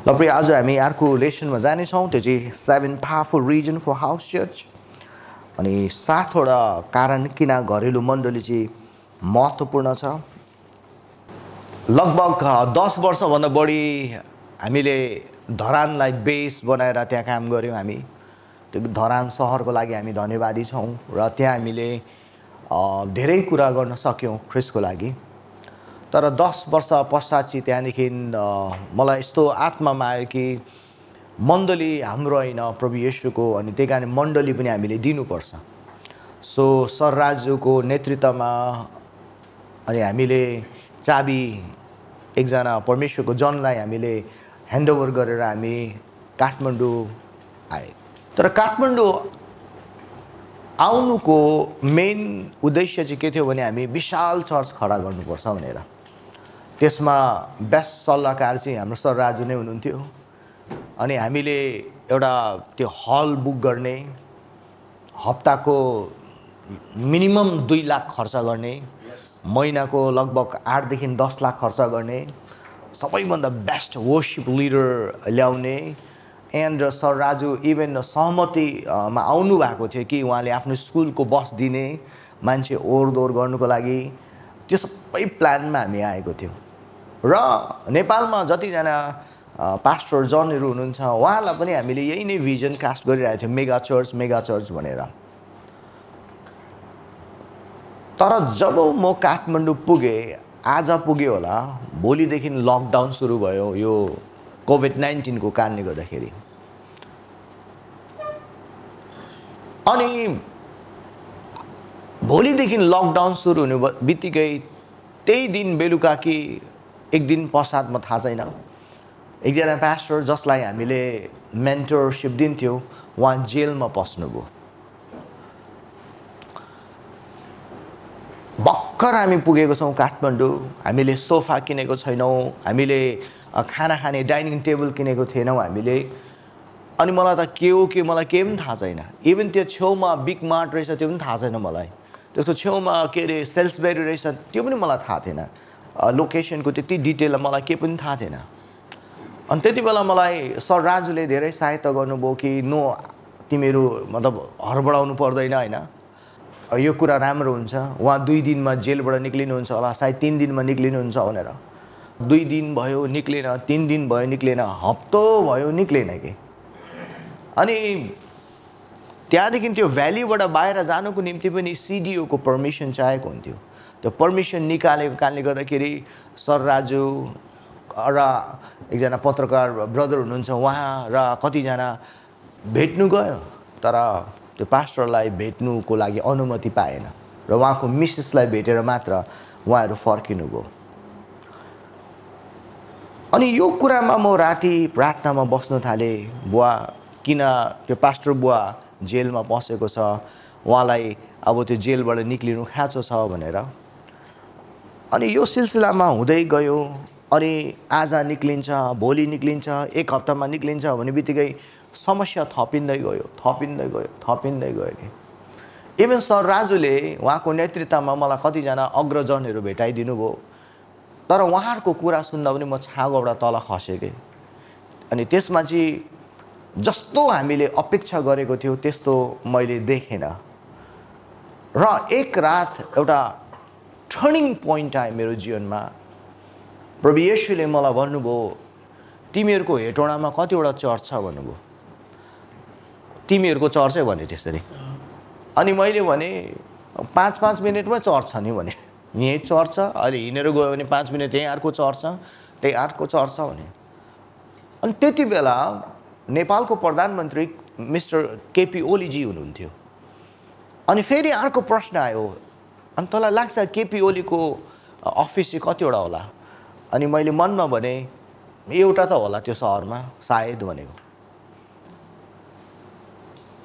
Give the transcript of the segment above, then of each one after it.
ल प्रिय आज हामी अर्को लेसनमा जानेछौँ त्यो चाहिँ seven powerful reason for house church अनि सातवटा कारण किन घरेलु मण्डली चाहिँ महत्त्वपूर्ण छ। लगभग दस वर्षभन्दा बढी हामीले धरानलाई बेस बनाएर त्यहाँ काम गऱ्यौँ हामी। त्यो धरान सहरको लागि हामी धन्यवादी छौँ र त्यहाँ हामीले धेरै कुरा गर्न सक्यौँ ख्रिसको लागि। तर दस वर्ष पश्चात चाहिँ त्यहाँदेखि मलाई यस्तो आत्मामा आयो कि मण्डली हाम्रो होइन प्रभु येसुको अनि त्यही कारण मण्डली पनि हामीले दिनुपर्छ। सो सर राजुको नेतृत्वमा अनि हामीले चाबी एकजना परमेश्वरको जनलाई हामीले ह्यान्डओभर गरेर हामी काठमाडौँ आए। तर काठमाडौँ आउनुको मेन उद्देश्य चाहिँ के थियो भने हामी विशाल चर्च खडा गर्नुपर्छ भनेर। त्यसमा बेस्ट सल्लाहकार चाहिँ हाम्रो सर राजु नै हुनुहुन्थ्यो। अनि हामीले एउटा त्यो हल बुक गर्ने हप्ताको मिनिमम दुई लाख खर्च गर्ने महिनाको लगभग आठदेखि दस लाख खर्च गर्ने सबैभन्दा बेस्ट वर्सिप लिडर ल्याउने एन्ड सर राजु इभेन सहमतिमा आउनु भएको थियो कि उहाँले आफ्नो स्कुलको बस दिने मान्छे ओहोरदोहोर गर्नुको लागि त्यो सबै प्लानमा हामी आएको थियौँ। र नेपालमा जतिजना पास्टर जनहरू हुनुहुन्छ उहाँलाई पनि हामीले यही नै भिजन कास्ट गरिरहेको थियौँ मेगा चर्च मेगा चर्च भनेर। तर जब म काठमाडौँ पुगेँ आज पुग्यो होला भोलिदेखि लकडाउन सुरु भयो यो कोभिड नाइन्टिनको कारणले गर्दाखेरि। अनि भोलिदेखि लकडाउन सुरु हुने बित्तिकै त्यही दिन बेलुका कि एक दिन पश्चात म थाहा छैन। एकजना पास्टर जसलाई हामीले मेन्टरसिप दिन्थ्यौँ उहाँ जेलमा पस्नुभयो। भर्खर हामी पुगेको छौँ काठमाडौँ। हामीले सोफा किनेको छैनौँ हामीले खाना खाने डाइनिङ टेबल किनेको थिएनौँ हामीले। अनि मलाई त के हो के मलाई केही पनि थाहा छैन। इभन त्यो छेउमा बिग मार्ट रहेछ त्यो पनि थाहा छैन मलाई। त्यसको छेउमा के अरे सेल्सबेरी रहेछ त्यो पनि मलाई थाहा थिएन। लोकेसनको त्यति डिटेल मलाई केही पनि थाहा थिएन। अनि त्यति बेला मलाई सर राजुले धेरै सहायता गर्नुभयो कि नो तिमीहरू मतलब हरबडाउनु पर्दैन होइन? यो कुरा राम्रो हुन्छ। उहाँ दुई दिनमा जेलबाट निक्लिनुहुन्छ होला सायद तिन दिनमा निक्लिनुहुन्छ भनेर। दुई दिन भयो निक्लेन तिन दिन भयो निक्लेन हप्तो भयो निक्लेन कि? अनि त्यहाँदेखि त्यो भ्यालीबाट बाहिर जानुको निम्ति पनि सिडिओको पर्मिसन चाहिएको हुन्थ्यो। त्यो पर्मिसन निकालेको कारणले गर्दाखेरि सर राजु र एकजना पत्रकार ब्रदर हुनुहुन्छ उहाँ र कतिजना भेट्नु गयो तर त्यो पास्टरलाई भेट्नुको लागि अनुमति पाएन र उहाँको मिसेसलाई भेटेर मात्र उहाँहरू फर्किनु गयो। अनि यो कुरामा म राति प्रार्थनामा बस्न थालेँ बुवा किन त्यो पास्टर बुवा जेलमा बसेको छ? उहाँलाई अब त्यो जेलबाट निक्लिनु खाँचो छ भनेर। अनि यो सिलसिलामा हुँदै गयो। अनि आज निक्लिन्छ भोलि निक्लिन्छ एक हप्तामा निक्लिन्छ भने बित्तिकै समस्या थपिँदै गयो थपिँदै गयो थपिँदै गयो कि। इभन सर राजुले उहाँको नेतृत्वमा मलाई कतिजना अग्रजनहरू भेटाइदिनु भयो। तर उहाँहरूको कुरा सुन्दा पनि म छागोबाट तल खसेँ कि। अनि त्यसमा चाहिँ जस्तो हामीले अपेक्षा गरेको थियो त्यस्तो मैले देखेन। र एक रात एउटा टर्निङ पोइन्ट आयो मेरो जीवनमा। प्रभु येसुले मलाई भन्नुभयो तिमीहरूको हेटौँडामा कतिवटा चर्च छ? भन्नुभयो। तिमीहरूको चर्चै भने त्यसरी। अनि मैले भने पाँच पाँच मिनटमै चर्च छ नि भने। यहीँ चर्च अहिले हिँडेर गयो भने पाँच मिनट त्यहीँ अर्को चर्च छ? त्यही अर्को चर्च छ? भने। अनि त्यति बेला नेपालको प्रधानमन्त्री मिस्टर केपी ओलीजी हुनुहुन्थ्यो। अनि फेरि अर्को प्रश्न आयो अनि तँलाई लाग्छ केपी ओलीको अफिस चाहिँ कतिवटा होला? अनि मैले मनमा भने एउटा त होला त्यो सहरमा सायद भनेको।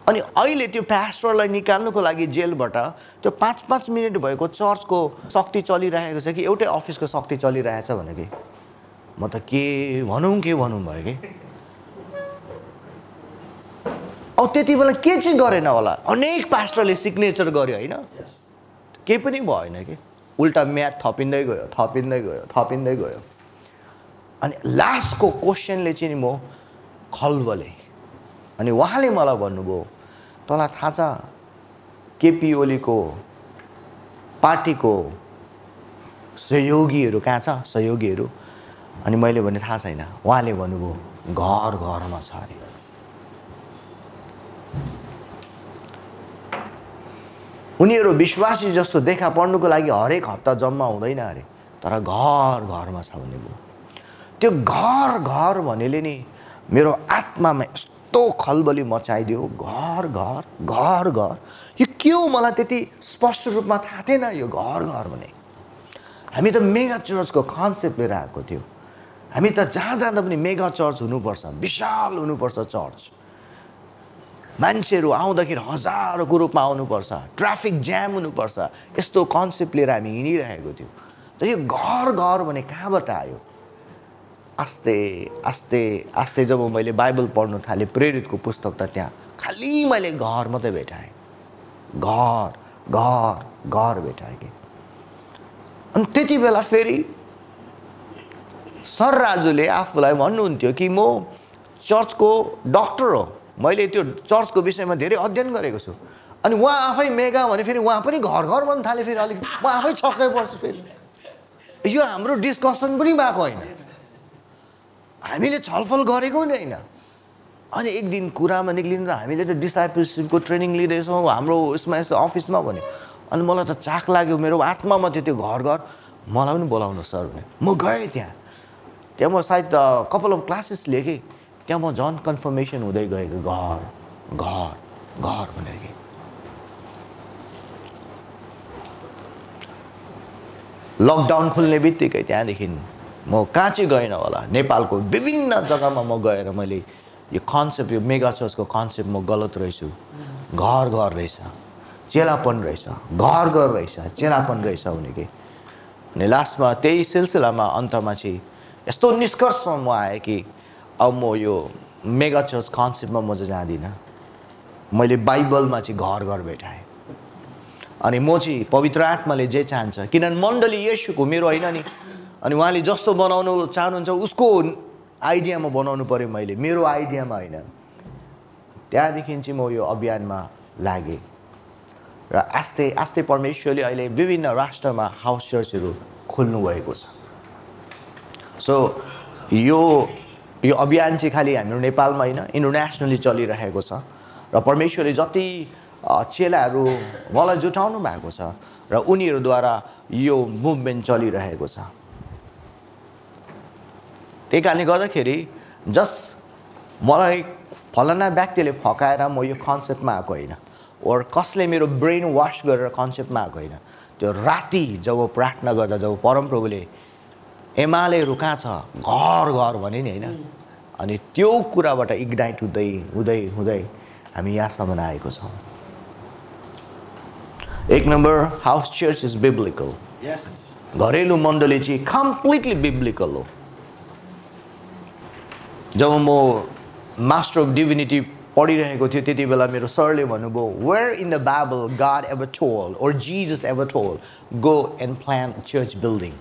अनि अहिले त्यो प्यास्टरलाई निकाल्नुको लागि जेलबाट त्यो पाँच पाँच मिनट भएको चर्चको शक्ति चलिरहेको छ कि एउटै अफिसको शक्ति चलिरहेछ भने कि? म त के भनौँ के भनौँ भयो कि? अब त्यति बेला के चाहिँ गरेन होला? अनेक पास्टरले सिग्नेचर गर्यो होइन? केही पनि भएन कि? उल्टा म्याथ थपिँदै गयो थपिँदै गयो थपिँदै गयो। अनि लास्टको क्वेसनले चाहिँ नि म खलबले। अनि उहाँले मलाई भन्नुभयो तँलाई थाहा छ केपी ओलीको पार्टीको सहयोगीहरू कहाँ छ? सहयोगीहरू? अनि मैले भने थाहा छैन। उहाँले भन्नुभयो घर घरमा छ अरे। उनीहरू विश्वासी जस्तो देखा पर्नुको लागि हरेक हप्ता जम्मा हुँदैन अरे। तर घर घरमा छ भने भयो। त्यो घर घर भनेले नि मेरो आत्मामा यस्तो खलबली मचाइदियो घर घर घर घर। यो के हो मलाई त्यति स्पष्ट रूपमा थाहा थिएन यो घर घर भने। हामी त मेगा चर्चको कन्सेप्ट लिएर आएको थियो। हामी त जहाँ जाँदा पनि मेगा चर्च हुनुपर्छ विशाल हुनुपर्छ चर्च। मान्छेहरू आउँदाखेरि हजारको रूपमा आउनुपर्छ ट्राफिक ज्याम हुनुपर्छ। यस्तो कन्सेप्ट लिएर हामी हिँडिरहेको थियौँ। त यो घर घर भने कहाँबाट आयो? आस्ते आस्ते आस्ते जब मैले बाइबल पढ्नु थालेँ प्रेरितको पुस्तक त त्यहाँ खालि मैले घर मात्रै भेटाएँ। घर घर घर भेटाएँ कि। अनि त्यति बेला फेरि सर राजुले आफूलाई भन्नुहुन्थ्यो कि म चर्चको डक्टर हो। मैले त्यो चर्चको विषयमा धेरै अध्ययन गरेको छु। अनि उहाँ आफै मेगा भने फेरि उहाँ पनि घर घर भन्न थाले फेरि अलिक। म आफै छक्कै पर्छु फेरि। यो हाम्रो डिस्कसन पनि भएको होइन। हामीले छलफल गरेको नि होइन। अनि एक दिन कुरामा निक्लिँदा हामीले त डिसाइपलसिपको ट्रेनिङ लिँदैछौँ हाम्रो उसमा यस्तो अफिसमा भन्यो। अनि मलाई त चाख लाग्यो मेरो आत्मामा थियो त्यो घर घर मलाई पनि बोलाउनु सर भने म गएँ त्यहाँ। त्यहाँ म सायद कपाल अफ क्लासेस लिएँ कि त्यहाँ म झन् कन्फर्मेसन हुँदै गएको घर घर घर भनेर कि लकडाउन खुल्ने बित्तिकै त्यहाँदेखि म कहाँ चाहिँ गएन होला नेपालको विभिन्न जग्गामा म गएर मैले यो कन्सेप्ट यो मेगा चर्चको कन्सेप्ट म गलत रहेछु घर घर रहेछ चेलापन रहेछ घर घर रहेछ चेलापन रहेछ हुने कि अनि लास्टमा त्यही सिलसिलामा अन्तमा चाहिँ यस्तो निष्कर्षमा म आएँ कि अब म यो मेगा चर्च कन्सेप्टमा म चाहिँ जाँदिनँ। मैले बाइबलमा चाहिँ घर घर भेटाएँ। अनि म चाहिँ पवित्र आत्माले जे चाहन्छ किनभने मण्डली यसुको मेरो होइन नि। अनि उहाँले जस्तो बनाउनु चाहनुहुन्छ उसको आइडियामा बनाउनु पऱ्यो मैले। मेरो आइडियामा होइन। त्यहाँदेखि चाहिँ म यो अभियानमा लागेँ। र आस्ते आस्ते परमेश्वरले अहिले विभिन्न राष्ट्रमा हाउस चर्चहरू खोल्नु भएको छ। सो यो यो अभियान चाहिँ खालि हाम्रो नेपालमा होइन इन्टरनेसनली चलिरहेको छ। र परमेश्वरले जति चेलाहरू मलाई जुटाउनु भएको छ र उनीहरूद्वारा यो मुभमेन्ट चलिरहेको छ। त्यही कारणले गर्दाखेरि जस्ट मलाई फलाना व्यक्तिले फकाएर म यो कन्सेप्टमा आएको होइन। ओर कसले मेरो ब्रेन वास गरेर कन्सेप्टमा आएको होइन। त्यो राति जब प्रार्थना गर्दा जब परमप्रभुले एमालेहरू कहाँ छ? घर घर भने नि होइन। अनि त्यो कुराबाट इग्नाइट हुँदै हुँदै हुँदै हामी यहाँसम्म आएको छौँ। एक number house church is biblical घरेलु मण्डली चाहिँ कम्प्लिटली बिब्लिकल हो। जब म मास्टर अफ डिभिनिटी पढिरहेको थियो त्यति बेला मेरो सरले भन्नुभयो where in the Bible God ever told or Jesus ever told go and plan church building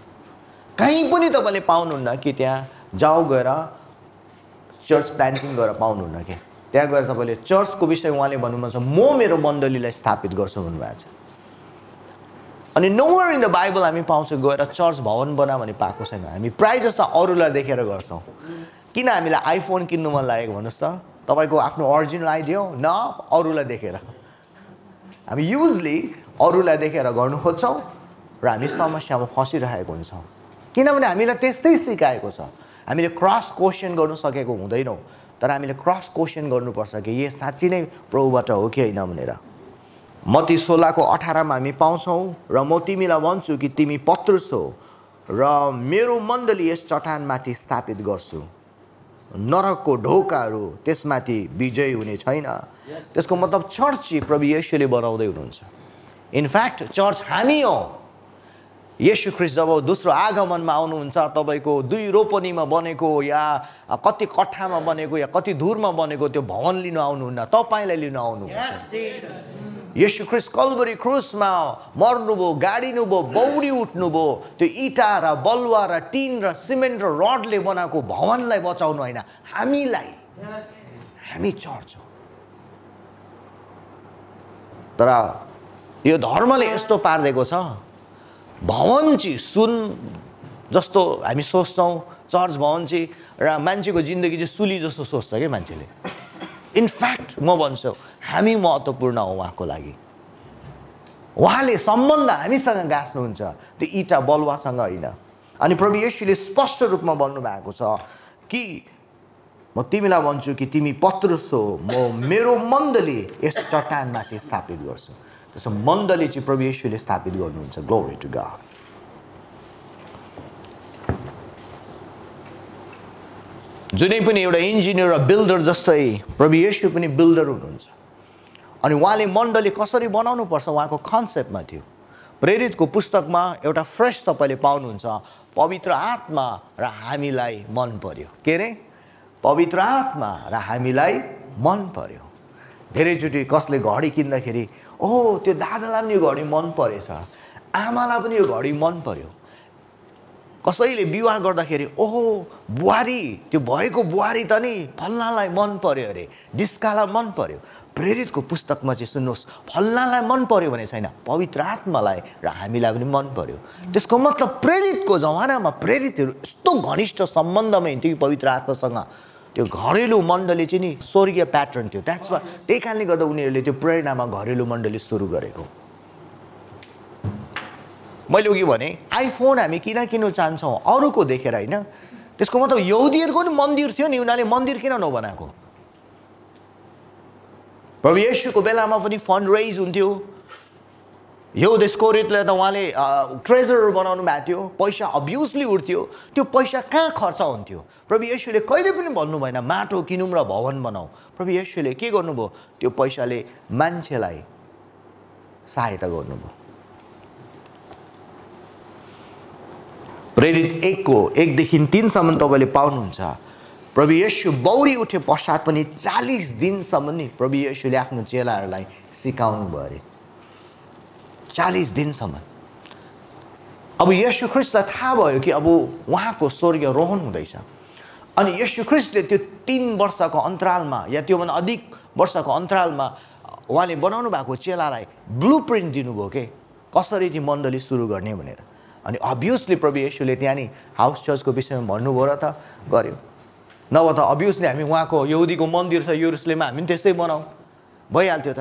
कहीँ पनि तपाईँले पाउनुहुन्न कि त्यहाँ जाऊ गएर चर्च प्लान्टिङ गरेर पाउनुहुन्न कि। त्यहाँ गएर तपाईँले चर्चको विषय उहाँले भन्नुहुन्छ म मेरो मण्डलीलाई स्थापित गर्छु भन्नुभएको छ। अनि नोवर इन द बाइबल हामी पाउँछौँ गएर चर्च भवन बना भने पाएको छैन। हामी प्रायः जस्तो अरूलाई देखेर गर्छौँ। किन हामीलाई आइफोन किन्नु मन लागेको भन्नुहोस् त? तपाईँको आफ्नो ओरिजिनल आइडियो न अरूलाई देखेर। हामी युजली अरूलाई देखेर गर्नु खोज्छौँ र हामी समस्यामा फसिरहेको हुन्छौँ। किनभने हामीलाई त्यस्तै सिकाएको छ। हामीले क्रस क्वेसन गर्नु सकेको हुँदैनौँ तर हामीले क्रस क्वेसन गर्नुपर्छ कि यो साँच्ची नै प्रभुबाट हो कि होइन भनेर। मती सोह्रको अठारमा हामी पाउँछौँ र म तिमीलाई भन्छु कि तिमी पत्रुस हो र मेरो मण्डली यस चट्टानमाथि स्थापित गर्छु। नरकको ढोकाहरू त्यसमाथि विजय हुने छैन। त्यसको मतलब चर्च प्रभु येसुले बनाउँदै हुनुहुन्छ। इनफ्याक्ट चर्च हामी हो। यसु ख्रिस्ट जब दोस्रो आगमनमा आउनुहुन्छ तपाईँको दुई रोपनीमा बनेको या कति कट्ठामा बनेको या कति धुरमा बनेको त्यो भवन लिनु आउनुहुन्न तपाईँलाई लिनु आउनु यशु ख्रिस कलबरी क्रुसमा मर्नुभयो गाडिनुभयो बौडी उठ्नुभयो त्यो इँटा र बलुवा र टिन र सिमेन्ट र रडले बनाएको भवनलाई बचाउनु होइन। हामीलाई। हामी चर्च हो। तर यो धर्मले यस्तो पारिदिएको छ। भवन चाहिँ सुन जस्तो हामी सोच्छौँ चर्च भवन चाहिँ र मान्छेको जिन्दगी चाहिँ सुली जस्तो सोच्छ कि मान्छेले। इनफ्याक्ट म भन्छु हामी महत्त्वपूर्ण हो उहाँको लागि। उहाँले सम्बन्ध हामीसँग गाँच्नुहुन्छ त्यो इँटा बलुवासँग होइन। अनि प्रभु यशुले स्पष्ट रूपमा भन्नुभएको छ कि म तिमीलाई भन्छु कि तिमी पत्रुस हो म मेरो मण्डली यस चट्टानमाथि स्थापित गर्छु। त्यसो मण्डली चाहिँ प्रभु यशुले स्थापित गर्नुहुन्छ। ग्लोरी टु गड जुनै पनि एउटा इन्जिनियर र बिल्डर जस्तै प्रभु यशु पनि बिल्डर हुनुहुन्छ। अनि उहाँले मण्डली कसरी बनाउनु पर्छ उहाँको कन्सेप्टमा थियो। प्रेरितको पुस्तकमा एउटा फ्रेस तपाईँले पाउनुहुन्छ पवित्र आत्मा र हामीलाई मन पर्यो। के अरे पवित्र आत्मा र हामीलाई मन पर्यो। धेरैचोटि कसले घडी किन्दाखेरि ओहो त्यो दादालाई पनि यो घडी मन परेछ। आमालाई पनि यो घडी मन पर्यो। कसैले विवाह गर्दाखेरि ओहो बुहारी त्यो भएको बुहारी त नि फल्नालाई मन पर्यो अरे डिस्कालाई मन पर्यो। प्रेरितको पुस्तकमा चाहिँ सुन्नुहोस् फल्नालाई मन पर्यो भने छैन पवित्र आत्मालाई र हामीलाई पनि मन पर्यो। त्यसको मतलब प्रेरितको जमानामा प्रेरितहरू यस्तो घनिष्ठ सम्बन्धमा हिँड्थ्यो पवित्र आत्मासँग। त्यो घरेलु मण्डली चाहिँ नि स्वर्गीय प्याटर्न थियो। द्याट्स वा त्यही कारणले गर्दा उनीहरूले त्यो प्रेरणामा घरेलु मण्डली सुरु गरेको। मैले उयो भने आइफोन हामी किन किन्नु चाहन्छौँ? अरूको देखेर होइन? त्यसको मतलब यहुदीहरूको पनि मन्दिर थियो नि उनीहरूले मन्दिर किन नबनाएको? प्रभु येसुको बेलामा पनि फन्ड रेज हुन्थ्यो। यो देशको रेटले त उहाँले ट्रेजरहरू बनाउनु भएको थियो पैसा अब्युजली उठ्थ्यो त्यो पैसा कहाँ खर्च हुन्थ्यो? प्रभु येसुले कहिले पनि भन्नु भएन माटो किनौँ र भवन बनाऊ। प्रभु येसुले के गर्नुभयो? त्यो पैसाले मान्छेलाई सहायता गर्नुभयो। प्रेरित एकको एकदेखि तिनसम्म तपाईँले पाउनुहुन्छ। प्रभु यशु बौरी उठे पश्चात पनि चालिस दिनसम्म नि प्रभु यशुले आफ्नो चेलाहरूलाई सिकाउनु भयो अरे। चालिस दिनसम्म। अब यशु ख्रिस्टलाई थाहा भयो कि अब उहाँको स्वर्गीय रोहन हुँदैछ। अनि यशु ख्रिस्टले त्यो तिन वर्षको अन्तरालमा या त्योभन्दा अधिक वर्षको अन्तरालमा उहाँले बनाउनु भएको चेलालाई ब्लु प्रिन्ट दिनुभयो के? कसरी चाहिँ मण्डली सुरु गर्ने भनेर। अनि अभियसली प्रभु येसुले त्यहाँ नि हाउस चर्चको विषयमा भन्नुभयो र त गऱ्यो नभए त अभियसली हामी उहाँको यहुदीको मन्दिर छ युरुसलेमा हामी पनि त्यस्तै बनाऊ। भइहाल्थ्यो त।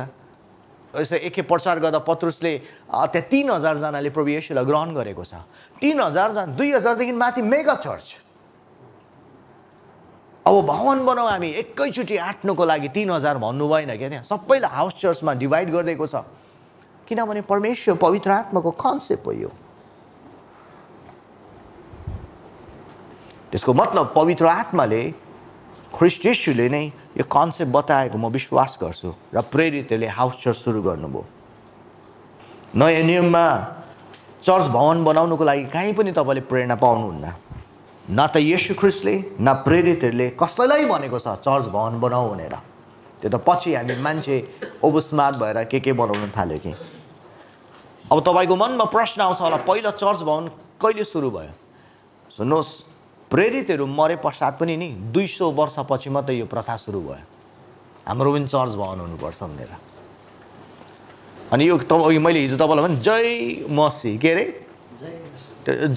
यसो एकखेप प्रचार गर्दा पत्रुसले त्यहाँ तिन हजारजनाले प्रभु ग्रहण गरेको छ। तिन हजारजना दुई हजारदेखि माथि मेगा चर्च। अब भवन बनाऊ हामी एकैचोटि आँट्नुको लागि तिन हजार भन्नु भएन क्या त्यहाँ। सबैलाई हाउस चर्चमा डिभाइड गरिदिएको छ। किनभने परमेश्वर पवित्र आत्माको कन्सेप्ट हो यो। त्यसको मतलब पवित्र आत्माले ख्रिस्टेसुले नै यो कन्सेप्ट बताएको म विश्वास गर्छु र प्रेरितहरूले हाउस चर्च सुरु गर्नुभयो। नयाँ नियममा चर्च भवन बनाउनुको लागि कहीँ पनि तपाईँले प्रेरणा पाउनुहुन्न। न त यशु ख्रिस्टले न प्रेरितहरूले कसैलाई भनेको छ चर्च भवन बनाऊ भनेर। त्यो त पछि हामी मान्छे ओबस्मार्ट भएर के के बनाउनु थाल्यो कि। अब तपाईँको मनमा प्रश्न आउँछ होला पहिला चर्च भवन कहिले सुरु भयो? सुन्नुहोस् प्रेरितहरू मरे पश्चात पनि नि दुई सौ वर्षपछि मात्रै यो प्रथा सुरु भयो। हाम्रो पनि चर्च भवन हुनुपर्छ भनेर। अनि यो तपाईँ मैले हिजो तपाईँलाई भने जय मसी के अरे?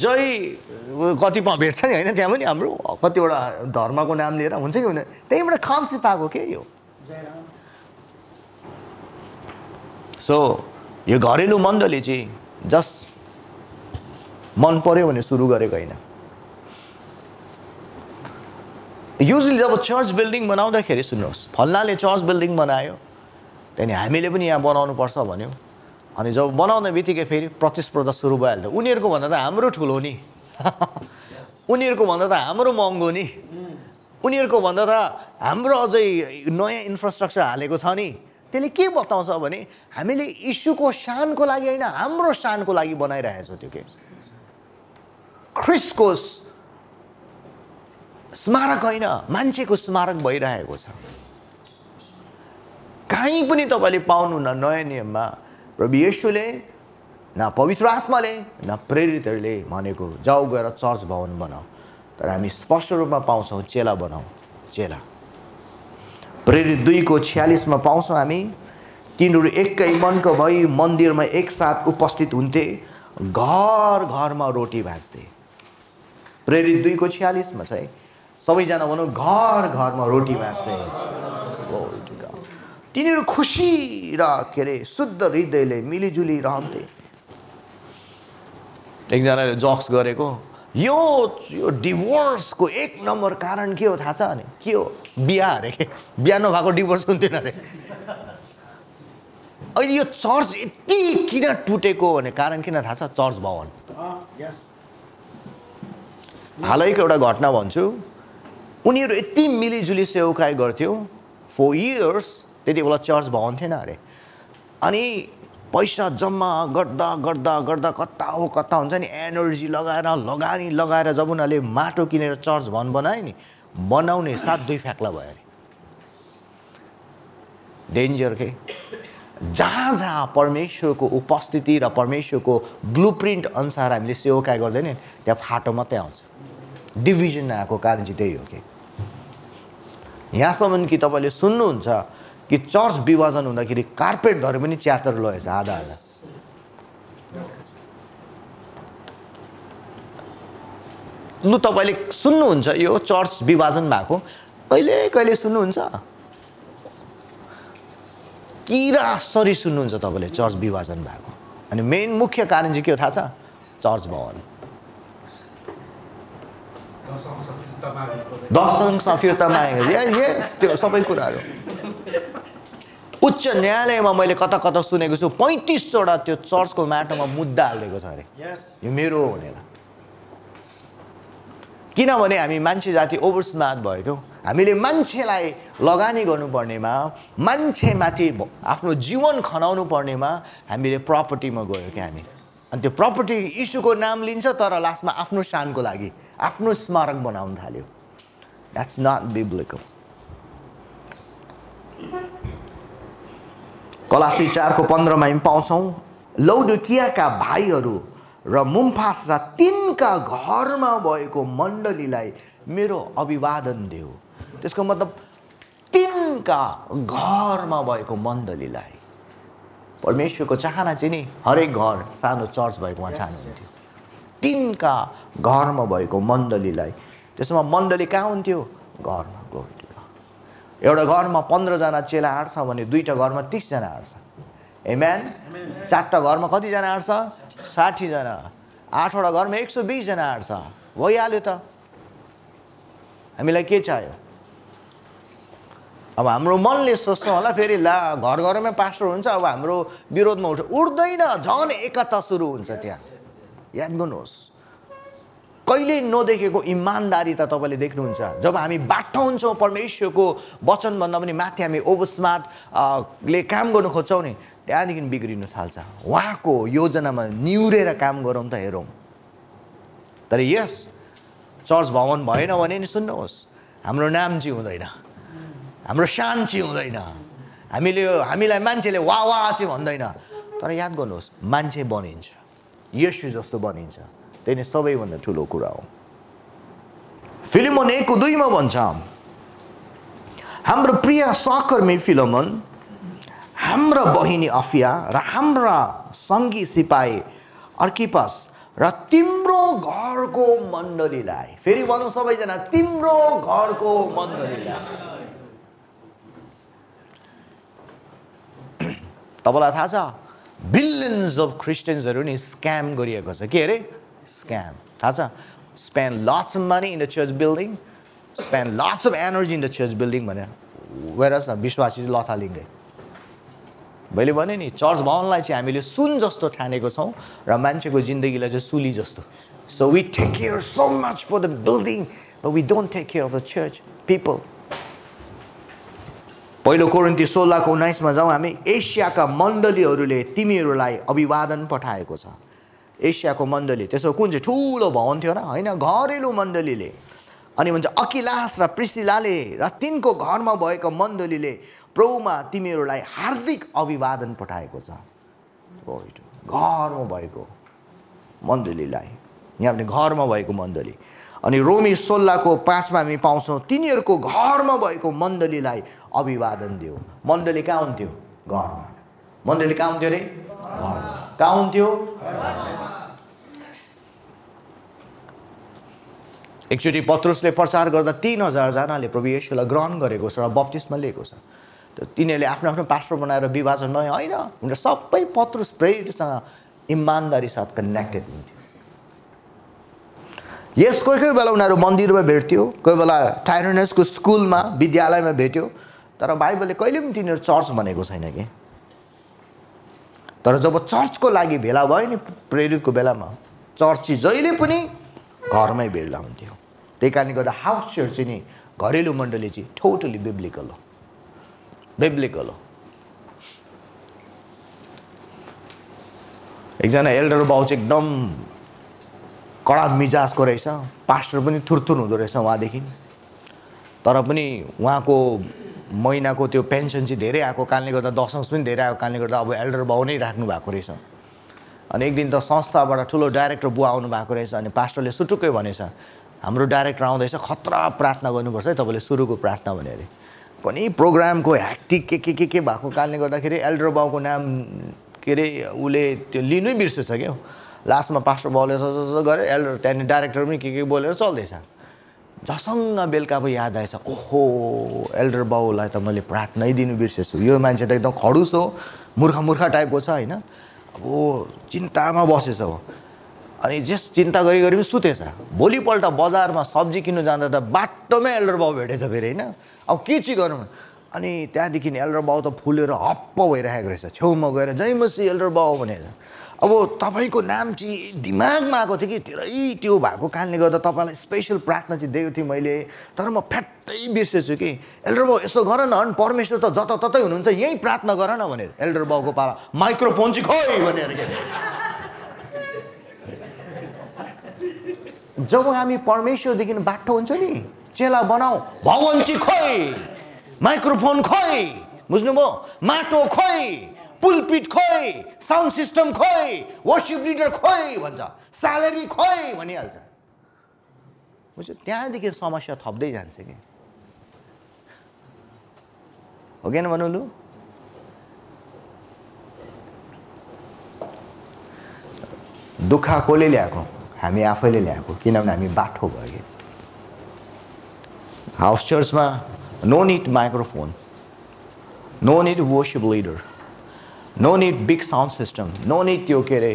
जय कतिपय भेट्छ नि होइन त्यहाँ पनि हाम्रो कतिवटा धर्मको नाम लिएर हुन्छ कि हुँदैन त्यहीँबाट खान्सी पाएको के यो? सो यो घरेलु मण्डली चाहिँ जस्ट मन पऱ्यो भने सुरु गरेको होइन। युजली जब चर्च बिल्डिङ बनाउँदाखेरि सुन्नुहोस् फल्नाले चर्च बिल्डिङ बनायो त्यहाँदेखि हामीले पनि यहाँ बनाउनुपर्छ भन्यो। अनि जब बनाउने बित्तिकै फेरि प्रतिस्पर्धा सुरु भइहाल्छ उनीहरूको भन्दा त हाम्रो ठुलो नि। उनीहरूको भन्दा त हाम्रो महँगो नि। उनीहरूको भन्दा त हाम्रो अझै नयाँ इन्फ्रास्ट्रक्चर हालेको छ नि। त्यसले के बताउँछ भने हामीले इस्युको सानको लागि होइन हाम्रो सानको लागि बनाइरहेको छ त्यो के? ख्रिसको स्मारक होइन मान्छेको स्मारक भइरहेको छ। कहीँ पनि तपाईँले पाउनुहुन्न नयाँ नियममा प्रभु येशुले न पवित्र आत्माले न प्रेरितहरूले भनेको जाऊ गएर चर्च भवन बनाऊ। तर हामी स्पष्ट रूपमा पाउँछौँ चेला बनाऊ चेला। प्रेरित दुईको छ्यालिसमा पाउँछौँ हामी तिनीहरू एकै मनको भई मन्दिरमा एकसाथ उपस्थित हुन्थे घर घरमा रोटी भाँच्थे प्रेरित दुईको छ्यालिसमा चाहिँ सबैजना भनौँ घर घरमा रोटी भाँच्थे तिनीहरू खुसी र के अरे शुद्ध हृदयले मिलिजुली रहन्थे। एकजनाले जक्स गरेको यो यो डिभोर्सको एक नम्बर कारण के हो थाहा छ अनि? के हो? बिहा अरे के? बिहा नभएको डिभोर्स हुन्थेन अरे। अहिले यो चर्च यति किन टुटेको भन्ने कारण किन थाहा छ? चर्च भवन। हालैको एउटा घटना भन्छु। उनीहरू यति मिलिजुली सेवकाई गर्थ्यो फोर इयर्स त्यति बेला चर्च भवन थिएन अरे। अनि पैसा जम्मा गर्दा गर्दा गर्दा कता हो कता हुन्छ नि एनर्जी लगाएर लगानी लगाएर जब उनीहरूले माटो किनेर चर्च भवन बनायो नि बनाउने साथ दुई फ्याक्ला भयो अरे। डेन्जर के? जहाँ जहाँ परमेश्वरको उपस्थिति र परमेश्वरको ब्लु प्रिन्ट अनुसार हामीले सेवकाय गर्दैन त्यहाँ फाटो मात्रै आउँछ। डिभिजन आएको कारण चाहिँ त्यही हो कि? यहाँसम्म कि तपाईँले सुन्नुहुन्छ कि चर्च विभाजन हुँदाखेरि कार्पेट धरे पनि च्यातर लगेछ आधा आधा? लु तपाईँले सुन्नुहुन्छ यो चर्च विभाजन भएको। कहिले कहिले सुन्नुहुन्छ? किरासरी सुन्नुहुन्छ तपाईँले चर्च विभाजन भएको। अनि मेन मुख्य कारण चाहिँ के हो थाहा छ? चर्च भवन। दशङ सफियता मागेको त्यो सबै कुराहरू उच्च न्यायालयमा मैले कता कता सुनेको छु पैँतिसवटा त्यो चर्चको माटोमा मुद्दा हालिदिएको छ अरे यो मेरो हो भनेर किनभने हामी मान्छे जाति ओभर स्मार्ट भएको हामीले मान्छेलाई लगानी गर्नुपर्नेमा मान्छेमाथि आफ्नो जीवन खनाउनु पर्नेमा हामीले प्रपर्टीमा गयो क्या हामी अनि त्यो प्रपर्टी इस्युको नाम लिन्छ तर लास्टमा आफ्नो सानको लागि आफ्नो स्मारक बनाउनु थाल्यो। द्याट्स नट बिब्लिकल कलासी चारको पन्ध्रमा हामी पाउँछौँ लौडुकियाका भाइहरू र मुम्फास र तिनका घरमा भएको मण्डलीलाई मेरो अभिवादन देऊ। त्यसको मतलब तिनका घरमा भएको मण्डलीलाई। परमेश्वरको चाहना चाहिँ नि हरेक घर सानो चर्च भएको उहाँ चाहनुहुन्थ्यो। तिनका घरमा भएको मण्डलीलाई। त्यसमा मण्डली कहाँ हुन्थ्यो? घरमा एउटा घरमा पन्ध्रजना चेला आँट्छ भने दुईवटा घरमा तिसजना आँट्छ। ए म्यान चारवटा घरमा कतिजना आँट्छ? साठीजना। आठवटा घरमा एक सौ बिसजना आँट्छ। भइहाल्यो त। हामीलाई के चाहियो? अब हाम्रो मनले सोच्छौँ होला फेरि ला घर घरमै पास्टर हुन्छ अब हाम्रो विरोधमा उठ उठ्दैन। झन् एकता सुरु हुन्छ त्यहाँ। याद गर्नुहोस्। कहिल्यै नदेखेको इमान्दारी त तपाईँले देख्नुहुन्छ। जब हामी हुन्छौँ परमेश्वरको वचनभन्दा पनि माथि हामी ओभर ले काम गर्नु खोज्छौँ नि त्यहाँदेखि बिग्रिनु थाल्छ। उहाँको योजनामा निहुरेर काम गरौँ त हेरौँ। तर यस चर्च भवन भएन भने नि सुन्नुहोस् हाम्रो नाम चाहिँ हुँदैन। हाम्रो शान चाहिँ हुँदैन। हामीले हामीलाई मान्छेले वा वा चाहिँ भन्दैन। तर याद गर्नुहोस् मान्छे बनिन्छ। यसु जस्तो बनिन्छ। त्यही नै सबैभन्दा ठुलो कुरा हो। फिलिमोन एकको दुईमा भन्छ। हाम्रो प्रिय सहकर्मी फिलोमन हाम्रा बहिनी अफिया र हाम्रा सङ्गी सिपाही अर्किपस र तिम्रो घरको मण्डलीलाई। फेरि भनौँ सबैजना तिम्रो घरको मण्डलीलाई। तपाईँलाई थाहा छ बिलियन्स अफ क्रिस्चियन्सहरू नि स्क्याम गरिएको छ। के अरे? Scam. That's a spend lots of money in the church building, spend lots of energy in the church building भनेर वेरस विश्वासी चाहिँ लथालिङ्गै मैले भने नि चर्च भवनलाई चाहिँ हामीले सुन जस्तो ठानेको छौँ र मान्छेको जिन्दगीलाई चाहिँ सुली जस्तो। So we take care so much for the building we don't take care of the church people पहिलो कोरिन्ती सोह्रको उन्नाइसमा जाउँ हामी एसियाका मण्डलीहरूले तिमीहरूलाई अभिवादन पठाएको छ। एसियाको मण्डली त्यसो कुन चाहिँ ठुलो भवन थियो र होइन घरेलु मण्डलीले अनि भन्छ अकिलास र प्रिसिलाले र तिनको घरमा भएको मण्डलीले प्रभुमा तिमीहरूलाई हार्दिक अभिवादन पठाएको छ. घरमा भएको मण्डलीलाई यहाँ भने घरमा भएको मण्डली अनि रोमी सोह्रको पाँचमा हामी पाउँछौँ तिनीहरूको घरमा भएको मण्डलीलाई अभिवादन दियो मण्डली कहाँ हुन्थ्यो घरमा मण्डली कहाँ हुन्थ्यो अरे? घरमा कहाँ हुन्थ्यो? एकचोटि पत्रुसले प्रचार गर्दा तिन हजारजनाले प्रभु येशूलाई ग्रहण गरेको छ र बत्तिसमा लिएको छ। त तिनीहरूले आफ्नो आफ्नो पास्टर बनाएर विभाजन नयाँ होइन। उनीहरू सबै पत्रुस प्रेरितसँग इमान्दारी साथ कनेक्टेड हुन्थ्यो। यस कोही कोही बेला उनीहरू मन्दिरमा भेट्थ्यो कोही बेला टाइरोनेसको स्कुलमा विद्यालयमा भेट्यो। तर बाइबलले कहिले पनि तिनीहरू चर्च भनेको छैन कि? तर जब चर्चको लागि भेला भयो नि प्रेरितको बेलामा चर्च जहिले पनि घरमै भेला हुन्थ्यो। त्यही कारणले गर्दा हाउस चर्च चाहिँ नि घरेलु मण्डली चाहिँ टोटली बिब्लिकल हो। बिब्लिकल हो। एकजना एल्डर बाउ चाहिँ एकदम कडा मिजाजको रहेछ। पास्टर पनि थुरथुर हुँदो रहेछ उहाँदेखि तर पनि उहाँको महिनाको त्यो पेन्सन चाहिँ धेरै आएको कारणले गर्दा दशौँ पनि धेरै आएको कारणले गर्दा अब एल्डर बाउ नै राख्नु भएको रहेछ। अनि एक दिन त संस्थाबाट ठुलो डाइरेक्टर बुवा आउनु भएको रहेछ अनि पास्टरले सुटुक्कै भनेछ हाम्रो डाइरेक्टर आउँदैछ खतरा प्रार्थना गर्नुपर्छ है तपाईँले सुरुको प्रार्थना भने पनि प्रोग्रामको ह्याक्टिक के के के के भएको कारणले गर्दाखेरि एल्डर बाउको नाम के अरे उसले त्यो लिनै बिर्सेछ क्या लास्टमा पास्टर बाउले गऱ्यो एल्डर त्यहाँदेखि डाइरेक्टर पनि के के बोलेर चल्दैछ। झसङ्ग बेलुका पो याद आएछ ओहो एल्डर बाउलाई त मैले प्रार्थनै दिनु बिर्सेछु यो मान्छे त एकदम खडुस हो मूर्ख मूर्ख टाइपको छ होइन अब चिन्तामा बसेछ हो अनि जस चिन्ता गरी गरी पनि सुतेछ भोलिपल्ट बजारमा सब्जी किन्नु जाँदा त बाटोमै एल्डर बाउ भेटेछ फेरि होइन अब के चाहिँ गरौँ अनि त्यहाँदेखि एल्डर बाउ त फुलेर हप्प भइरहेको रहेछ छेउमा गएर जै मसी एल्डर बाउ भनेर अब तपाईँको नाम चाहिँ दिमागमा आएको थियो कि? धेरै त्यो भएको कारणले गर्दा तपाईँलाई स्पेसल प्रार्थना चाहिँ दिएको थिएँ मैले। तर म फ्याट्टै बिर्सेछु कि? एल्डर बाउ यसो गर न परमेश्वर त जताततै हुनुहुन्छ यहीँ प्रार्थना गर न भनेर। एल्डर बाउको पाला माइक्रोफोन चाहिँ खोइ भनेर के? जब हामी परमेश्वरदेखि बाठो हुन्छ नि चेला बनाऊ भवन चाहिँ खोइ माइक्रोफोन खोइ बुझ्नुभयो? माटो खोइ पुलपिट खोइ साउन्ड सिस्टम खोइ वर्सिप लिडर खोइ भन्छ स्यालेरी खोइ भनिहाल्छ। बुझ्यो त्यहाँदेखि समस्या थप्दै जान्छ कि? हो कि भन्नु लु दुःख कसले ल्याएको? हामी आफैले ल्याएको किनभने हामी बाठो भयो कि? हाउस चर्चमा no need microphone no need worship leader no need big sound system no need त्यो के अरे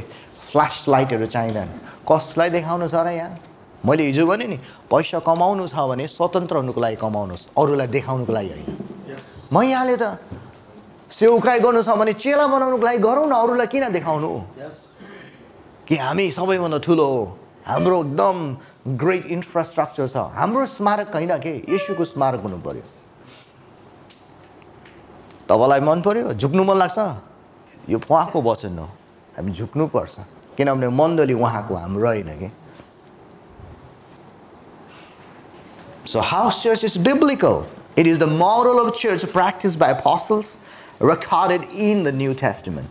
फ्ल्यास लाइटहरू चाहिँदैन। कसलाई देखाउनु छ र यहाँ? मैले हिजो भने नि पैसा कमाउनु छ भने स्वतन्त्र हुनुको लागि कमाउनुहोस् अरूलाई देखाउनुको लागि होइन। मैयाले त सेउक्राई गर्नु छ भने चेला बनाउनुको लागि गरौँ न अरूलाई किन देखाउनु? कि हामी सबैभन्दा ठुलो हो? हाम्रो एकदम ग्रेट इन्फ्रास्ट्रक्चर छ। हाम्रो स्मारक होइन के? यसुको स्मारक हुनु पऱ्यो तपाईँलाई मन पऱ्यो झुक्नु मन लाग्छ? यो उहाँको वचन हो। हामी झुक्नुपर्छ। किनभने मण्डली उहाँको हाम्रो होइन कि। So house church is biblical. It is the model of church practiced by apostles recorded in the New Testament.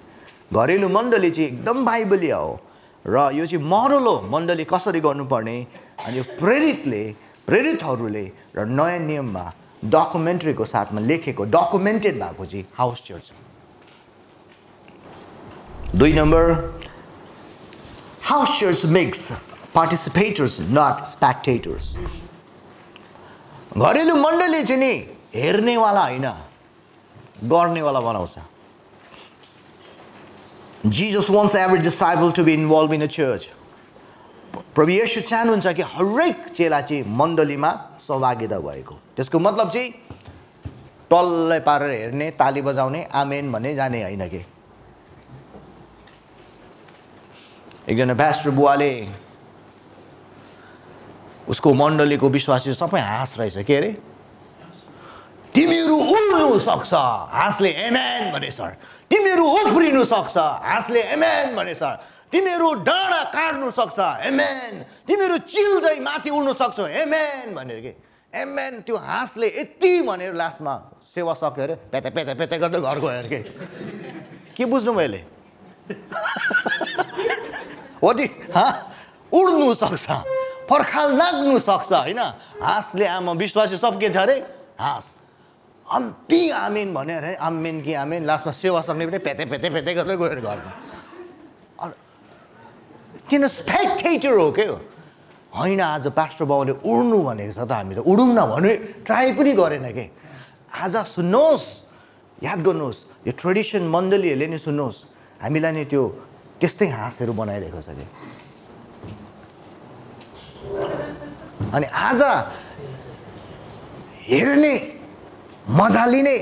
घरेलु मण्डली चाहिँ एकदम बाइबलीय हो। र यो चाहिँ मोडल हो। मण्डली कसरी गर्नुपर्ने? अनि यो प्रेरितले प्रेरितहरूले र नयाँ नियममा डकुमेन्ट्रीको साथमा लेखेको डकुमेन्टेड भएको चाहिँ हाउस चर्च दुई number house church makes participators not spectators घरेलु मण्डली चाहिँ नि हेर्नेवाला होइन गर्नेवाला बनाउँछ। Jesus wants every disciple to be involve in a church प्रभु यशु चाहनुहुन्छ कि हरेक चेला चाहिँ मण्डलीमा सहभागिता भएको। त्यसको मतलब चाहिँ टल्लै पारेर हेर्ने ताली बजाउने आमेन भन्ने जाने होइन कि। एकजना प्यास्टर बुवाले उसको मण्डलीको विश्वासी सबै हाँस रहेछ के अरे तिमीहरू उड्नु सक्छ हाँसले एमेन भने सर तिमीहरू उफ्रिनु सक्छ हाँसले एमेन भने सर तिमीहरू डाँडा काट्नु सक्छ एमेन तिमीहरू चिल चाहिँ माथि उड्नु सक्छौ एमेन भनेर के एमेन त्यो हाँसले यति भनेर लास्टमा सेवा सक्यो अरे पेते पेते पेते गर्दै घर गयो अरे के बुझ्नु मैले हो? उड्नु सक्छ पर्खाल नाग्नु सक्छ होइन? हाँसले आमा विश्वासी सब के छ अरे हाँस। अन्ति आमेन भन्यो अरे आमेन कि आमेन लास्टमा सेवा सक्ने पनि पेते पेते पेते गर्दै गयो अरे घरमा। किन स्पेक्टेटर हो के हो? होइन आज पास्टर बाबुले उड्नु भनेको छ त हामी त उडौँ न भने ट्राई पनि गरेन के? आज सुन्नुहोस् याद गर्नुहोस् यो ट्रेडिसन मण्डलीहरूले नि सुन्नुहोस् हामीलाई नि त्यो त्यस्तै हाँसहरू बनाइरहेको छ कि? अनि आज हेर्ने मजा लिने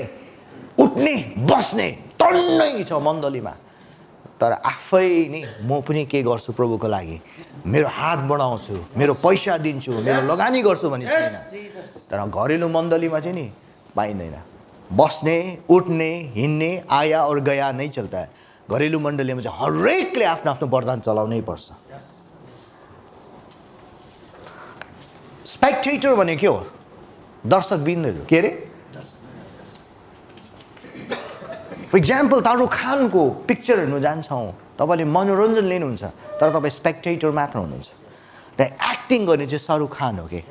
उठ्ने बस्ने टन्नै छ मण्डलीमा तर आफै नि म पनि के गर्छु प्रभुको लागि? मेरो हात बढाउँछु मेरो पैसा दिन्छु मेरो लगानी गर्छु भन्ने छैन। तर घरेलु मण्डलीमा चाहिँ नि पाइँदैन। बस्ने उठ्ने हिँड्ने आया और गया नै चल्ता घरेलु मण्डलीमा चाहिँ हरेकले आफ्नो आफ्नो वरदान चलाउनै पर्छ। स्पेक्टेटर भने के हो? दर्शक बिन्दुहरू के अरे? फर इक्जाम्पल तारो खानको पिक्चर हेर्नु जान्छौँ। तपाईँले मनोरञ्जन लिनुहुन्छ तर तपाईँ स्पेक्टेटर मात्र हुनुहुन्छ। त्यहाँ एक्टिङ गर्ने चाहिँ शाहरुख खान हो कि?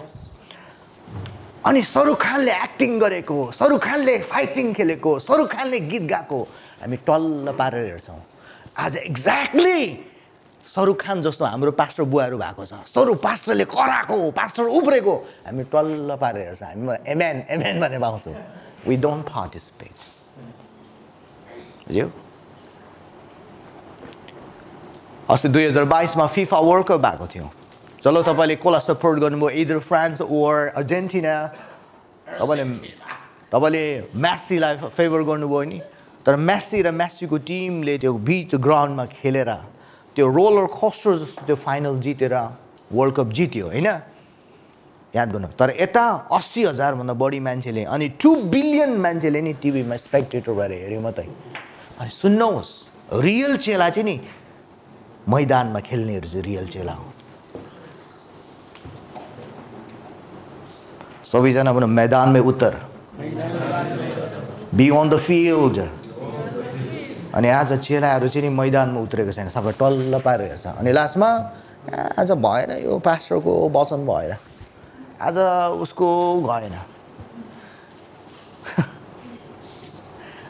अनि शाहरुख खानले एक्टिङ गरेको शाहरुख खानले फाइटिङ खेलेको शाहरुख खानले गीत गाएको हामी टल्ल पारेर हेर्छौँ। आज एक्ज्याक्टली शाहरुख खान जस्तो हाम्रो पास्टर बुवाहरू भएको छ। सरू पास्टरले कराएको पास्टर उब्रेको। हामी टल्ल पारेर हेर्छ। हामी एमएन एमएन भनेर पाउँछौँ वी डोन्ट पार्टिसिपेट बुझ्यो? अस्ति दुई हजार बाइसमा फिफा वर्ल्ड कप भएको थियो। चलो तपाईँले कसलाई सपोर्ट गर्नुभयो? इदर फ्रान्स ओर अर्जेन्टिना तपाईँले तपाईँले म्यासीलाई फेभर गर्नुभयो नि? तर म्यासी र म्यासीको टिमले त्यो बिच ग्राउन्डमा खेलेर त्यो रोलर कस्टर जस्तो त्यो फाइनल जितेर वर्ल्ड कप जित्यो होइन? याद गर्नु तर यता अस्सी हजारभन्दा बढी मान्छेले अनि टु बिलियन मान्छेले नि टिभीमा स्पेक्टेटर भएर हेऱ्यो मात्रै। अनि सुन्नुहोस् रियल चेला चाहिँ नि मैदानमा खेल्नेहरू चाहिँ रियल चेला हो। सबैजना भनौँ मैदानमै उत्तर। बी अन द फिल्ड अनि आज चेलाहरू चाहिँ नि मैदानमा उत्रेको छैन सबै टल्ल पारेर हेर्छ अनि लास्टमा आज भएन यो पास्टरको वचन भएन आज उसको गएन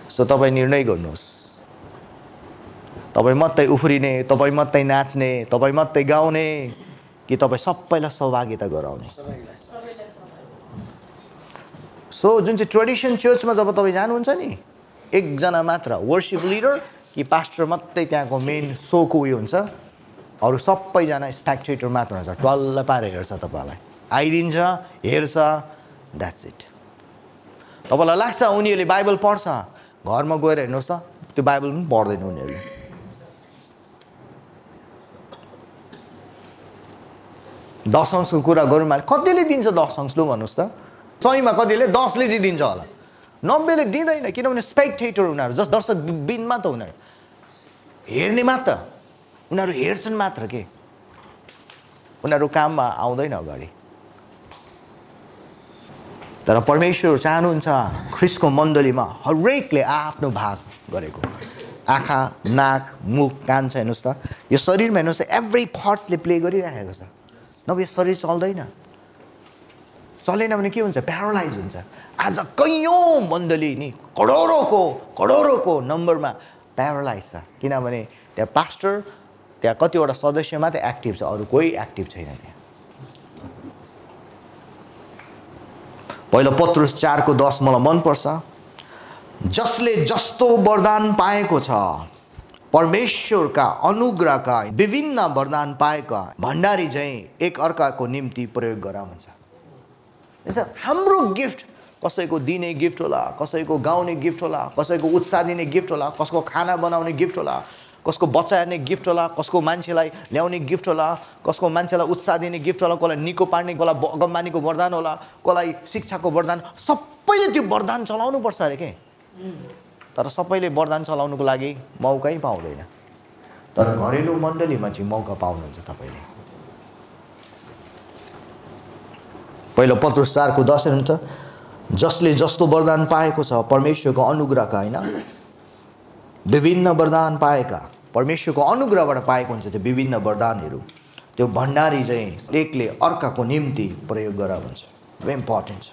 सो तपाईँ निर्णय गर्नुहोस्। तपाईँ मात्रै उफ्रिने तपाईँ मात्रै नाच्ने तपाईँ मात्रै गाउने कि तपाईँ सबैलाई सहभागिता गराउने? सो जुन चाहिँ ट्रेडिसन चर्चमा जब तपाईँ जानुहुन्छ नि एकजना मात्र वर्सिप लिडर कि पास्टर मात्रै त्यहाँको मेन सोको उयो हुन्छ। अरू सबैजना स्पेक्टेटर मात्र हुन्छ। टल्ल पारेर हेर्छ तपाईँलाई आइदिन्छ हेर्छ द्याट्स इट तपाईँलाई लाग्छ उनीहरूले बाइबल पढ्छ? घरमा गएर हेर्नुहोस् त त्यो बाइबल पनि पढ्दैन उनीहरूले। दशंशको कुरा गरौँ कतिले दिन्छ दशंश लु भन्नुहोस् त। सयमा कतिले? दसले चाहिँ दिन्छ होला। नब्बेले दिँदैन किनभने स्पेक्टेटर उनीहरू जस दर्शक बिनमा त उनीहरू हेर्ने मात्र। उनीहरू हेर्छन् मात्र के? उनीहरू काममा आउँदैन अगाडि। तर परमेश्वर चाहनुहुन्छ ख्रिसको मण्डलीमा हरेकले आफ्नो भाग गरेको। आँखा नाक मुख कान छ हेर्नुहोस् त। यो शरीरमा हेर्नुहोस् त एभ्री पार्ट्सले प्ले गरिराखेको छ। नभए यो शरीर चल्दैन। चलेन भने के हुन्छ? प्यारालाइज हुन्छ। आज कैयौँ मण्डली नि करोडौँको करोडौँको नम्बरमा प्यारालाइज छ। किनभने त्यहाँ पास्टर त्यहाँ कतिवटा सदस्य मात्रै एक्टिभ छ। अरू कोही एक्टिभ छैन त्यहाँ। पहिलो पत्रुस चारको दस मलाई मनपर्छ। जसले जस्तो वरदान पाएको छ परमेश्वरका अनुग्रहका विभिन्न वरदान पाएका भण्डारी झैँ एक अर्काको निम्ति प्रयोग गराउँछ। हाम्रो गिफ्ट कसैको दिने गिफ्ट होला कसैको गाउने गिफ्ट होला कसैको उत्साह दिने गिफ्ट होला कसको खाना बनाउने गिफ्ट होला कसको बच्चा हेर्ने गिफ्ट होला कसको मान्छेलाई ल्याउने गिफ्ट होला कसको मान्छेलाई उत्साह दिने गिफ्ट होला कसलाई निको पार्ने कसलाई अगमबानीको वरदान होला कसलाई शिक्षाको वरदान। सबैले त्यो वरदान चलाउनु पर्छ अरे के? तर सबैले वरदान चलाउनुको लागि मौकै पाउँदैन। तर घरेलु मण्डलीमा चाहिँ मौका पाउनुहुन्छ तपाईँले। पहिलो पत्रुस चारको दस हुन्छ। जसले जस्तो वरदान पाएको छ परमेश्वरको अनुग्रहका होइन? विभिन्न वरदान पाएका परमेश्वरको अनुग्रहबाट पाएको हुन्छ त्यो विभिन्न वरदानहरू। त्यो भण्डारी चाहिँ एकले अर्काको निम्ति प्रयोग गर भेरी इम्पोर्टेन्ट छ।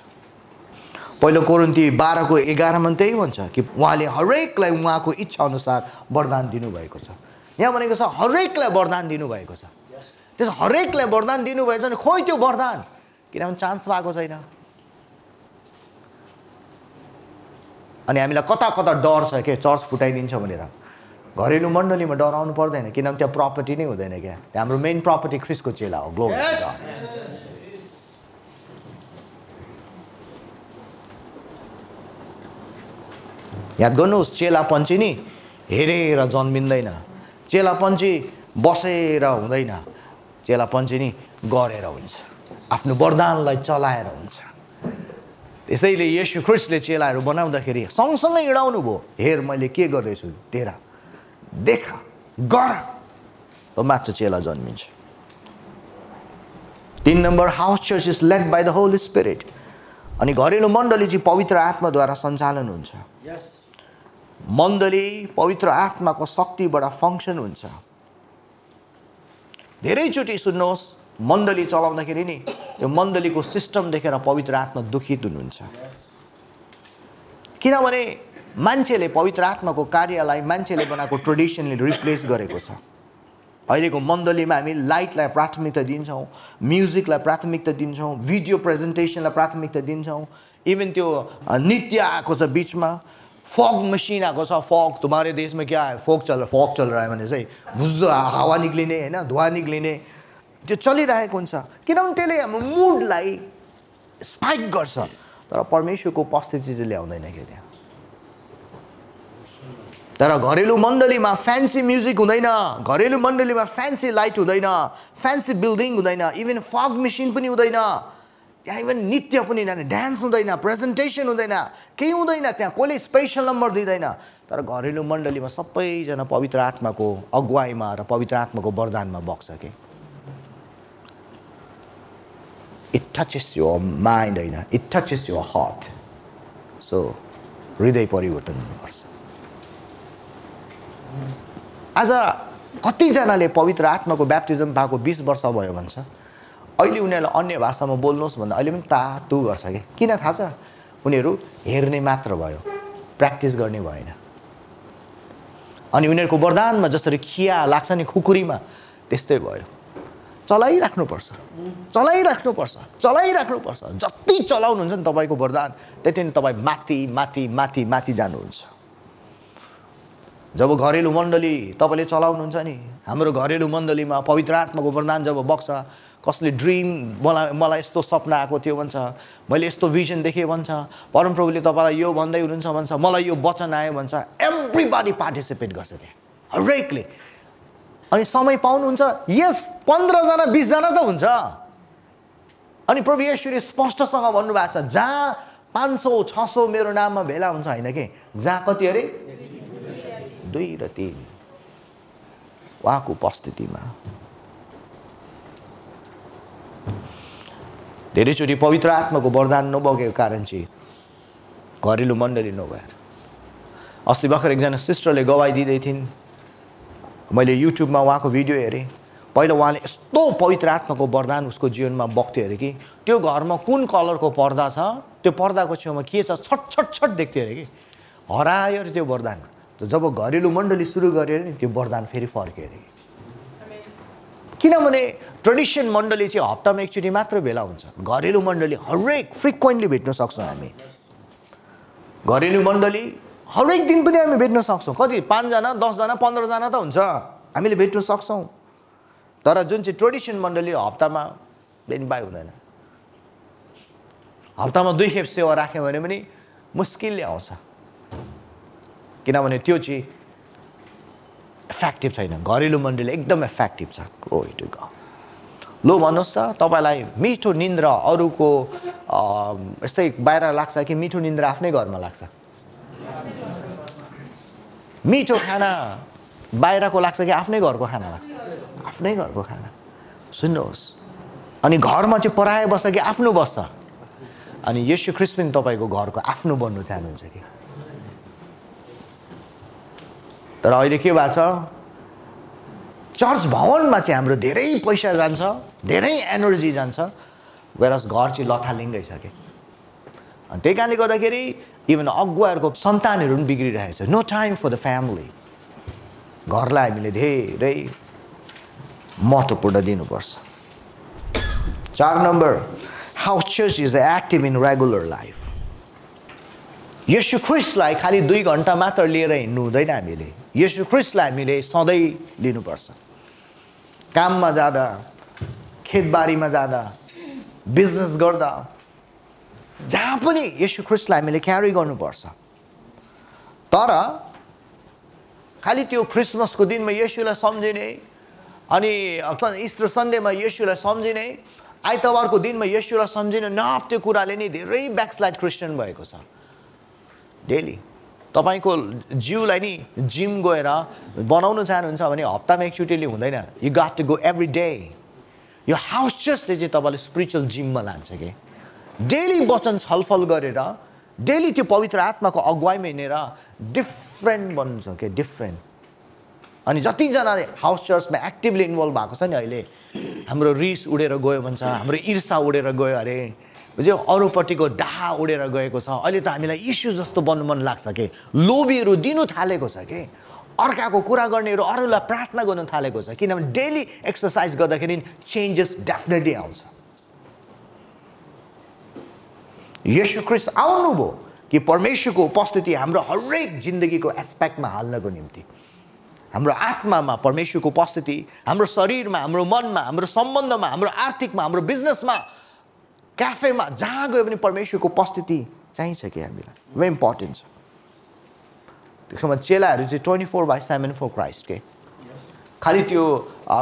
पहिलो कोरुन्ती बाह्रको एघारमा त्यही भन्छ कि उहाँले हरेकलाई उहाँको इच्छा अनुसार वरदान दिनुभएको छ। यहाँ भनेको छ हरेकलाई वरदान दिनुभएको छ। त्यस हरेकलाई वरदान दिनुभएछ भने खोइ त्यो वरदान? किनभने चान्स पाएको छैन। अनि हामीलाई कता कता डर छ के? चर्च फुटाइदिन्छ भनेर। घरेलु मण्डलीमा डराउनु पर्दैन किनभने त्यहाँ प्रपर्टी नै हुँदैन क्या। त्यहाँ हाम्रो मेन प्रपर्टी ख्रिसको चेला हो ग्लोब याद गर्नुहोस् चेलापन्ची नि हेरेर जन्मिँदैन। चेलापन्ची बसेर हुँदैन। चेलापन्ची नि गरेर हुन्छ। आफ्नो वरदानलाई चलाएर हुन्छ। त्यसैले यसु ख्रिस्टले चेलाहरू बनाउँदाखेरि सँगसँगै हिँडाउनु भयो। हेर मैले के गर्दैछु? तेरा। देख गर। मात्र चेला जन्मिन्छ। तिन number house church is led by the holy spirit अनि घरेलु मण्डली चाहिँ पवित्र आत्माद्वारा सञ्चालन हुन्छ। मण्डली पवित्र आत्माको शक्तिबाट फङ्सन हुन्छ। धेरैचोटि सुन्नुहोस्। मण्डली चलाउँदाखेरि नि त्यो मण्डलीको सिस्टम देखेर पवित्र आत्मा दुखित हुनुहुन्छ। किनभने मान्छेले पवित्र आत्माको कार्यलाई मान्छेले बनाएको ट्रेडिसनले रिप्लेस गरेको छ। अहिलेको मण्डलीमा हामी लाइटलाई प्राथमिकता दिन्छौँ म्युजिकलाई प्राथमिकता दिन्छौँ भिडियो प्रेजेन्टेसनलाई प्राथमिकता दिन्छौँ। इभन त्यो नृत्य आएको छ बिचमा। फग मसिन आएको छ फग। तुम्हारे देशमा क्या फोक चल फग चल रहा है भने चाहिँ भुज हावा निक्लिने होइन? धुवा निक्लिने। त्यो चलिरहेको हुन्छ किनभने त्यसले हाम्रो मुडलाई स्पाइक गर्छ। तर परमेश्वरको उपस्थिति चाहिँ ल्याउँदैन क्या त्यहाँ तर घरेलु मण्डलीमा फ्यान्सी म्युजिक हुँदैन घरेलु मण्डलीमा फ्यान्सी लाइट हुँदैन फ्यान्सी बिल्डिङ हुँदैन इभन फग मेसिन पनि हुँदैन त्यहाँ इभन नृत्य पनि हुँदैन डान्स हुँदैन प्रेजेन्टेसन हुँदैन केही हुँदैन त्यहाँ कसले स्पेसल नम्बर दिँदैन। तर घरेलु मण्डलीमा सबैजना पवित्र आत्माको अगुवाईमा र पवित्र आत्माको वरदानमा बग्छ कि? इट टचेस यो माइन्ड होइन इट टचेस यो हर्ट सो हृदय परिवर्तन हुनुपर्छ आज कतिजनाले पवित्र आत्माको ब्याप्टिजम पाएको बिस वर्ष भयो भन्छ। अहिले उनीहरूलाई अन्य भाषामा बोल्नुहोस् भन्दा अहिले पनि तातु गर्छ कि? किन थाहा छ? उनीहरू हेर्ने मात्र भयो। प्र्याक्टिस गर्ने भएन। अनि उनीहरूको वरदानमा जसरी खिया लाग्छ नि खुकुरीमा त्यस्तै भयो। चलाइराख्नुपर्छ। चलाइराख्नुपर्छ। चलाइराख्नुपर्छ। जति चलाउनुहुन्छ नि तपाईँको वरदान त्यति नै तपाईँ माथि माथि माथि माथि जानुहुन्छ। जब घरेलु मण्डली तपाईँले चलाउनुहुन्छ नि हाम्रो घरेलु मण्डलीमा पवित्र आत्माको वरदान जब बग्छ कसले ड्रिम मलाई मलाई यस्तो सपना आएको थियो भन्छ मैले यस्तो भिजन देखेँ भन्छ परमप्रभुले तपाईँलाई यो भन्दै हुनुहुन्छ भन्छ मलाई यो वचन आयो भन्छ एभ्री बडी पार्टिसिपेट गर्छ त्यहाँ। हरेकले। अनि समय पाउनुहुन्छ। यस पन्ध्रजना बिसजना त हुन्छ। अनि प्रभु यशुले स्पष्टसँग भन्नुभएको छ जहाँ पाँच सौ छ सौ मेरो नाममा भेला हुन्छ होइन कि? जहाँ कति अरे? दुई र तिन। उहाँको उपस्थितिमा। धेरैचोटि पवित्र आत्माको वरदान नबगेको कारण चाहिँ घरेलु मण्डली नभएर अस्ति भर्खर एकजना सिस्टरले गवाई दिँदै थिइन्। मैले युट्युबमा उहाँको भिडियो हेरेँ। पहिला उहाँले यस्तो पवित्र आत्माको वरदान उसको जीवनमा बग्थ्यो अरे कि त्यो घरमा कुन कलरको पर्दा छ त्यो पर्दाको छेउमा के छ छट छट छट देख्थ्यो अरे कि। हरायो अरे त्यो वरदान। जब घरेलु मण्डली सुरु गऱ्यो नि त्यो वरदान फेरि फर्क्यो अरे किनभने ट्रेडिसन मण्डली चाहिँ हप्तामा एकचोटि मात्र भेला हुन्छ। घरेलु मण्डली हरेक फ्रिक्वेन्टली भेट्न सक्छौँ हामी। घरेलु मण्डली हरेक दिन पनि हामी भेट्न सक्छौँ। कति? पाँचजना दसजना पन्ध्रजना त हुन्छ। हामीले भेट्न सक्छौँ। तर जुन चाहिँ ट्रेडिसन मण्डली हप्तामा बेनी बाई हुँदैन। हप्तामा दुई खेप सेवा राख्यो भने पनि मुस्किलले आउँछ। किनभने त्यो चाहिँ इफेक्टिभ छैन। घरेलु मण्डली एकदम इफेक्टिभ छ। टु ग लो भन्नुहोस् त तपाईँलाई मिठो निन्द्रा अरूको यस्तै बाहिर लाग्छ कि मिठो निन्द्रा आफ्नै घरमा लाग्छ? मिठो खाना। बाहिरको लाग्छ कि आफ्नै घरको खाना लाग्छ? आफ्नै घरको खाना। सुन्नुहोस्। अनि घरमा चाहिँ पराए बस्छ कि आफ्नो बस्छ? अनि यसो ख्रिस्ट पनि तपाईँको घरको आफ्नो बन्नु चाहनुहुन्छ कि? तर अहिले के भएको छ? चर्च भवनमा चाहिँ हाम्रो धेरै पैसा जान्छ धेरै एनर्जी जान्छ। वेरस घर चाहिँ लथालिङ्गै छ कि? अनि त्यही कारणले गर्दाखेरि इभन अगुवाहरूको सन्तानहरू पनि बिग्रिरहेको छ no time for the family घरलाई हामीले धेरै महत्त्वपूर्ण दिनुपर्छ चार number house church is active in regular life Yesu ख्रिस्टलाई खालि दुई घन्टा मात्र लिएर हिँड्नु हुँदैन हामीले यसु ख्रिस्टलाई हामीले सधैँ लिनुपर्छ काममा जाँदा खेतबारीमा जाँदा बिजनेस गर्दा जहाँ पनि यसु ख्रिस्टलाई हामीले क्यारी गर्नुपर्छ। तर खालि त्यो क्रिसमसको दिनमा यसुलाई सम्झिने अनि इस्टर सन्डेमा यसुलाई सम्झिने आइतबारको दिनमा यसुलाई सम्झिने नप त्यो कुराले नै धेरै ब्याकस्लाइड क्रिस्चियन भएको छ। डेली तपाईँको जिउलाई नि जिम गएर बनाउनु चाहनुहुन्छ भने हप्तामा एकचोटि हुँदैन। You got to go every day यो हाउस जसले चाहिँ तपाईँलाई स्पिरिचुअल जिममा लान्छ कि? डेली वचन छलफल गरेर डेली त्यो पवित्र आत्माको अगुवाईमा हिँडेर डिफ्रेन्ट बन्नुहुन्छ क्या डिफ्रेन्ट अनि जतिजनाले हाउस चर्चमा एक्टिभली इन्भल्भ भएको छ नि अहिले हाम्रो रिस उडेर गयो भन्छ हाम्रो ईर्षा उडेर गयो अरे बुझ्यो? अरूपट्टिको डाहा उडेर गएको छ। अहिले त हामीलाई इस्यु जस्तो बन्नु मन लाग्छ कि? लोभीहरू दिनु थालेको छ कि? अर्काको कुरा गर्नेहरू अरूलाई प्रार्थना गर्नु थालेको छ। किनभने डेली एक्सर्साइज गर्दाखेरि चेन्जेस डेफिनेटली आउँछ। यशु क्रिस आउनुभयो कि परमेश्वरको उपस्थिति हाम्रो हरेक जिन्दगीको एस्पेक्टमा हाल्नको निम्ति। हाम्रो आत्मामा परमेश्वरको उपस्थिति हाम्रो शरीरमा हाम्रो मनमा हाम्रो सम्बन्धमा हाम्रो आर्थिकमा हाम्रो बिजनेसमा क्याफेमा जहाँ गयो भने परमेश्वरको उपस्थिति चाहिन्छ कि हामीलाई? भेरी इम्पोर्टेन्ट छ त्यसोमा चेलाहरू चाहिँ twenty four by seven for Christ के खालि त्यो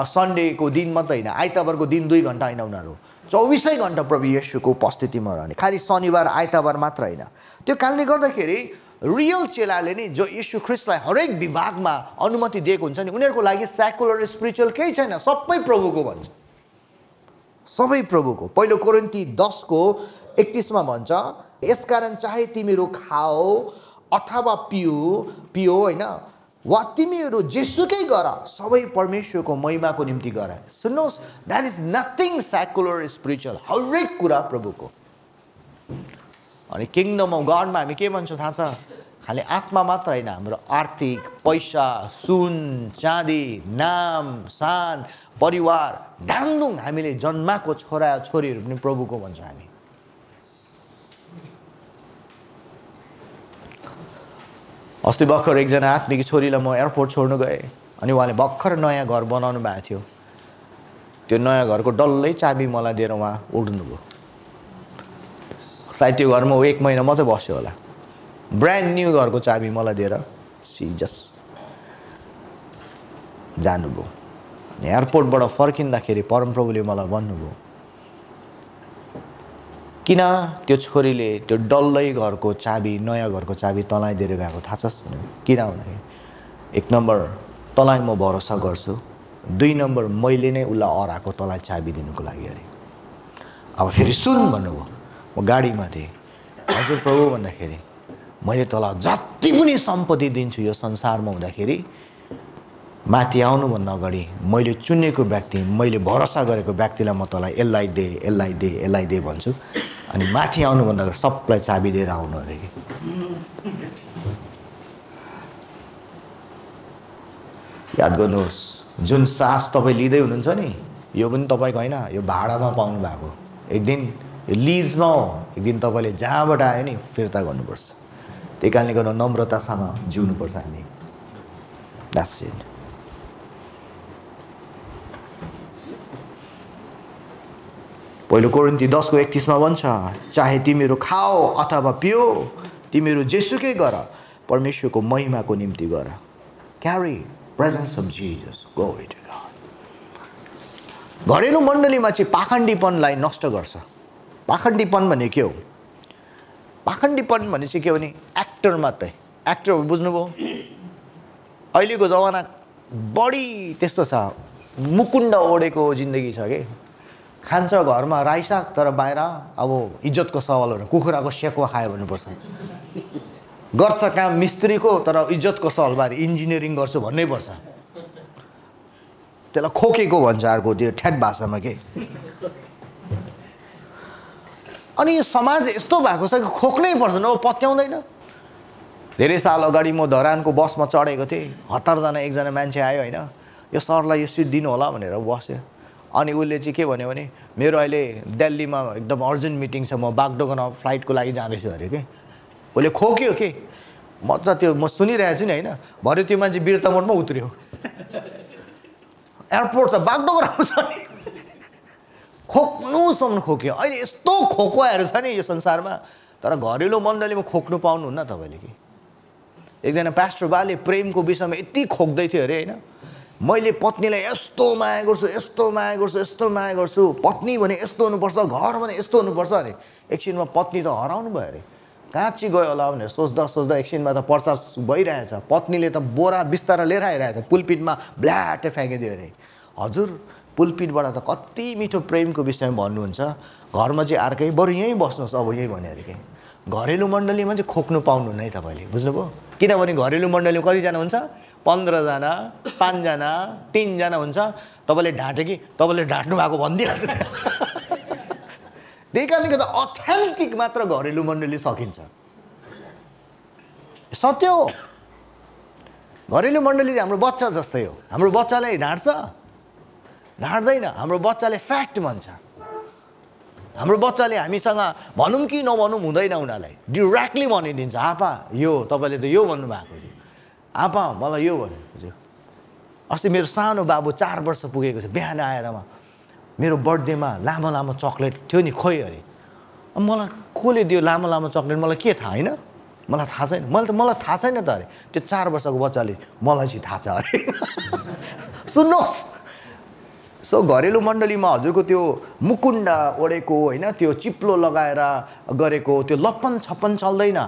सन्डेको दिन मात्रै होइन आइतबारको दिन दुई घन्टा होइन उनीहरू। चौबिसै घन्टा प्रभु यशुको उपस्थितिमा रहने। खालि शनिबार आइतबार मात्र होइन। त्यो कारणले गर्दाखेरि रियल चेलाले नि जो यशु ख्रिस्टलाई हरेक विभागमा अनुमति दिएको हुन्छ नि उनीहरूको लागि सेकुलर स्पिरिचुअल केही छैन। सबै प्रभुको भन्छ। सबै प्रभुको। पहिलो कोरिन्ती दसको एकतिसमा भन्छ यसकारण चाहे तिमीहरू खाओ अथवा पियो पियो होइन वा तिमीहरू जेसुकै गर सबै परमेश्वरको महिमाको निम्ति गर। सुन्नुहोस् that is nothing secular spiritual हरेक कुरा प्रभुको। अनि किङडम अफ गडमा हामी के भन्छौँ थाहा छ? खालि आत्मा मात्र होइन हाम्रो आर्थिक पैसा सुन चाँदी नाम सान परिवार डाङडुङ हामीले जन्माएको छोरा छोरीहरू पनि प्रभुको भन्छ हामी। अस्ति भर्खर एकजना आत्मिक छोरीलाई म एयरपोर्ट छोड्नु गएँ अनि उहाँले भर्खर नयाँ घर बनाउनु भएको थियो त्यो नयाँ घरको डल्लै चाबी मलाई दिएर उहाँ उड्नुभयो सायद त्यो घरमा एक महिना मात्रै बस्यो होला ब्रान्ड न्यू घरको चाबी मलाई दिएर सिजस जानुभयो एयरपोर्टबाट फर्किँदाखेरि परमप्रभुले मलाई भन्नुभयो किन त्यो छोरीले त्यो डल्लै घरको चाबी नयाँ घरको चाबी तँलाई दिएर गएको? थाहा छ किन भन्दाखेरि एक नम्बर तँलाई म भरोसा गर्छु। दुई नम्बर मैले नै उसलाई अराएको तँलाई चाबी दिनुको लागि अरे। अब फेरि सुन भन्नुभयो। म गाडीमा थिएँ। हजुर प्रभु भन्दाखेरि मैले तँलाई जति पनि सम्पत्ति दिन्छु यो संसारमा हुँदाखेरि माथि आउनुभन्दा अगाडि मैले चुनेको व्यक्ति मैले भरोसा गरेको व्यक्तिलाई म तँलाई यसलाई दे यसलाई दे यसलाई दे भन्छु। अनि माथि आउनुभन्दा सबलाई चाबी दिएर आउनु अरे कि? याद गर्नुहोस् जुन सास तपाईँ लिँदै हुनुहुन्छ नि यो पनि तपाईँको होइन यो भाडामा पाउनु भएको। एक दिन यो लिजमा हो एक दिन तपाईँले जहाँबाट आयो नि फिर्ता गर्नुपर्छ। त्यही कारणले गर्दा नम्रतासँग जिउनुपर्छ हामी। द्याट्स इट पहिलो कोरिन्ती दसको एकतिसमा भन्छ चाहे तिमीहरू खाओ अथवा पियो तिमीहरू जेसुकै गर परमेश्वरको महिमाको निम्ति गर। Carry presence of Jesus go it घरेलु मण्डलीमा चाहिँ पाखण्डीपनलाई नष्ट गर्छ। पाखण्डीपन भने के हो? पाखण्डीपन भने चाहिँ के हो भने एक्टर मात्रै। एक्टर बुझ्नुभयो? अहिलेको जमाना बढी त्यस्तो छ। मुकुण्ड ओढेको जिन्दगी छ कि? खान्छ घरमा राई साग तर बाहिर अब इज्जतको सवाल हो कुखुराको सेको खायो भन्नुपर्छ। गर्छ काम मिस्त्रीको तर इज्जतको सवाल बारे इन्जिनियरिङ गर्छु भन्नै पर्छ। त्यसलाई खोकेको भन्छ अर्को त्यो ठ्याट भाषामा के? अनि यो समाज यस्तो भएको छ कि खोक्नै पर्छ न पत्याउँदैन। धेरै साल अगाडि म धरानको बसमा चढेको थिएँ। हतारजना एकजना मान्छे आयो होइन। यो सरलाई यो सिट दिनु होला भनेर बस्यो। अनि उसले चाहिँ के भन्यो भने मेरो अहिले दिल्लीमा एकदम अर्जेन्ट मिटिङ छ म बागडोगरमा फ्लाइटको लागि जाँदैछु अरे कि। उसले खोक्यो के। मजा त्यो म सुनिरहेको छु नि होइन। भरे त्यो मान्छे बिर्तामोडमा उत्रियो। एयरपोर्ट त बागडोगरामा छ नि। खोक्नुसम्म खोक्यो। अहिले यस्तो खोकुवाहरू छ नि यो संसारमा। तर घरेलु मण्डलीमा खोक्नु पाउनुहुन्न तपाईँले कि। एकजना पास्टर बाले प्रेमको विषयमा यति खोक्दै थियो अरे होइन। मैले पत्नीलाई यस्तो माया गर्छु यस्तो माया गर्छु यस्तो माया गर्छु। पत्नी भने यस्तो हुनुपर्छ घर भने यस्तो हुनुपर्छ अरे। एकछिनमा पत्नी त हराउनु भयो अरे। कहाँ चाहिँ गयो होला भनेर सोच्दा सोच्दा एकछिनमा त प्रचार भइरहेछ। पत्नीले त बोरा बिस्तारा लिएर आइरहेछ। पुलपिटमा ब्ल्याटे फ्याँकिदियो अरे। हजुर पुलपिटबाट त कति मिठो प्रेमको विषयमा भन्नुहुन्छ। घरमा चाहिँ अर्कै बरु यहीँ बस्नुहोस् अब यही भन्यो अरे कि। घरेलु मण्डलीमा चाहिँ खोक्नु पाउनुहुन्न है तपाईँले। बुझ्नुभयो? किनभने घरेलु मण्डलीमा कतिजना हुन्छ? पन्ध्रजना पाँचजना तिनजना हुन्छ। तपाईँले ढाँट्यो कि? तपाईँले ढाँट्नु भएको भनिदिइहाल्छ। त्यही कारणले गर्दा अथेन्टिक मात्र घरेलु मण्डली सकिन्छ। सत्य हो। घरेलु मण्डली हाम्रो बच्चा जस्तै हो। हाम्रो बच्चालाई ढाँट्छ। ढाँट्दैन। हाम्रो बच्चाले फ्याक्ट भन्छ। हाम्रो बच्चाले हामीसँग भनौँ कि नभनौँ हुँदैन उनीहरूलाई। डिरेक्टली भनिदिन्छ आप्पा यो तपाईँले त यो भन्नुभएको थियो। आप्पा मलाई यो भन्नु अस्ति मेरो सानो बाबु चार वर्ष पुगेको छ बिहान आएरमा मेरो बर्थडेमा लामो लामो चक्लेट थियो नि खोइ अरे मलाई कसले दियो लामो लामो चक्लेट मलाई के थाहा होइन मलाई थाहा छैन मैले त मलाई थाहा छैन त अरे त्यो चार वर्षको बच्चाले मलाई चाहिँ थाहा छ अरे सुन्नुहोस् सो घरेलु मण्डलीमा हजुरको त्यो मुकुन्डा ओढेको होइन त्यो चिप्लो लगाएर गरेको त्यो लप्पन छप्पन चल्दैन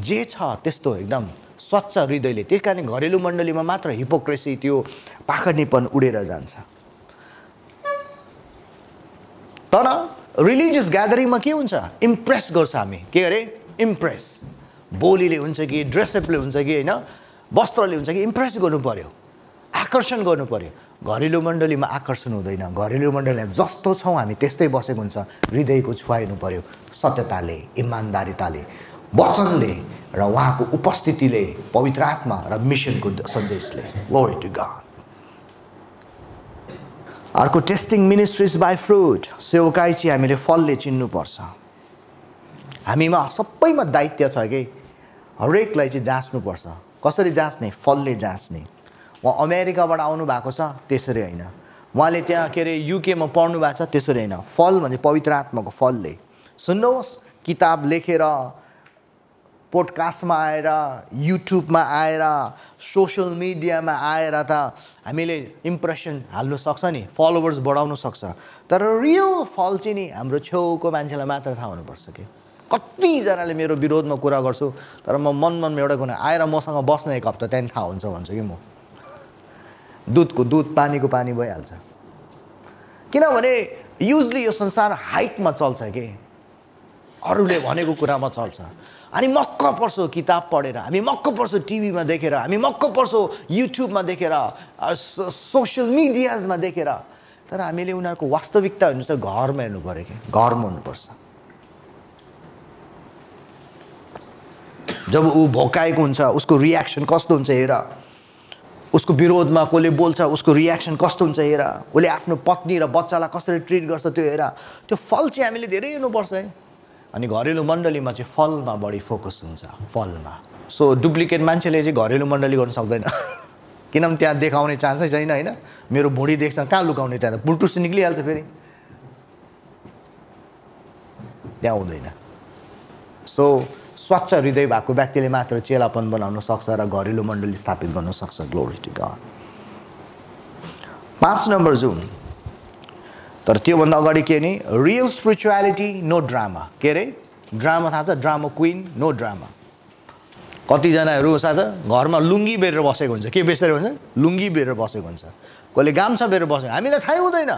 जे छ त्यस्तो एकदम स्वच्छ हृदयले। त्यस कारण घरेलु मण्डलीमा मात्र हिपोक्रेसी त्यो पाखनीपन उडेर जान्छ। तर रिलिजियस ग्यादरिङमा के हुन्छ? इम्प्रेस गर्छ हामी। के अरे? इम्प्रेस। बोलीले हुन्छ कि ड्रेसअपले हुन्छ कि होइन? वस्त्रले हुन्छ कि इम्प्रेस गर्नु पऱ्यो आकर्षण गर्नु पऱ्यो घरेलु मण्डलीमा आकर्षण हुँदैन। घरेलु मण्डलीमा जस्तो छौँ हामी त्यस्तै बसेको हुन्छ। हृदयको छुवाइनु पऱ्यो सत्यताले इमान्दारिताले। वचनले र उहाँको उपस्थितिले पवित्र आत्मा र मिसनको सन्देशले। ग्लोरी टु गड अर्को टेस्टिङ मिनिस्ट्रिज बाई फ्रुट सेवकाई चाहिँ हामीले फलले चिन्नुपर्छ। हामीमा सबैमा दायित्व छ कि? हरेकलाई चाहिँ जाँच्नुपर्छ। कसरी जाँच्ने? फलले जाँच्ने। उहाँ अमेरिकाबाट आउनु भएको छ त्यसरी होइन। उहाँले त्यहाँ के अरे युकेमा पढ्नु भएको छ त्यसरी होइन। फल भने पवित्र आत्माको फलले। सुन्नुहोस् किताब लेखेर पोडकास्टमा आएर युट्युबमा आएर सोसियल मिडियामा आएर त हामीले इम्प्रेसन हाल्नु सक्छ नि फलोवर्स बढाउनु सक्छ। तर रियल फल चाहिँ नि हाम्रो छेउको मान्छेलाई मात्र थाहा हुनुपर्छ कि। कतिजनाले मेरो विरोधमा कुरा गर्छु तर म मन मनमा एउटा कुरा आएर मसँग बस्न एक हप्ता त्यहाँदेखि थाहा हुन्छ भन्छु कि म। दुधको दुध पानीको पानी भइहाल्छ। किनभने युजली यो संसार हाइटमा चल्छ कि। अरूले भनेको कुरामा चल्छ। अनि मक्क पर्छौँ किताब पढेर। हामी मक्क पर्छौँ टिभीमा देखेर। हामी मक्क पर्छौँ युट्युबमा देखेर। सोसियल मिडियाजमा देखेर। तर हामीले उनीहरूको वास्तविकता चाहिँ घरमा हेर्नु पऱ्यो कि? घरमा हुनुपर्छ। जब ऊ भोकाएको हुन्छ उसको रियाक्सन कस्तो हुन्छ हेर। उसको विरोधमा कसले बोल्छ उसको रियाक्सन कस्तो हुन्छ हेर। उसले आफ्नो पत्नी र बच्चालाई कसरी ट्रिट गर्छ त्यो हेर। त्यो फल चाहिँ हामीले धेरै हेर्नुपर्छ है। अनि घरेलु मण्डलीमा चाहिँ फलमा बढी फोकस हुन्छ फलमा। सो डुप्लिकेट मान्छेले चाहिँ घरेलु मण्डली गर्नु सक्दैन। किनभने त्यहाँ देखाउने चान्सै छैन होइन? मेरो भुँडी देख्छ कहाँ लुकाउने त्यहाँ त? पुल्टुस निक्लिहाल्छ फेरि। त्यहाँ हुँदैन। सो स्वच्छ हृदय भएको व्यक्तिले मात्र चेलापन बनाउन सक्छ र घरेलु मण्डली स्थापित गर्न सक्छ। ग्लोरी टु गड पाँच नम्बर जुन। तर त्योभन्दा अगाडि के नि? रियल स्पिरिचुअलिटी नो ड्रामा के अरे ड्रामा थाहा छ? ड्रामा क्विन नो ड्रामा कतिजनाहरू छ? घरमा लुङ्गी बेरेर बसेको हुन्छ। के बेसेर हुन्छ? लुङ्गी बेरेर बसेको हुन्छ। कसले गाम्छा बेरेर बसेको हामीलाई थाहै हुँदैन।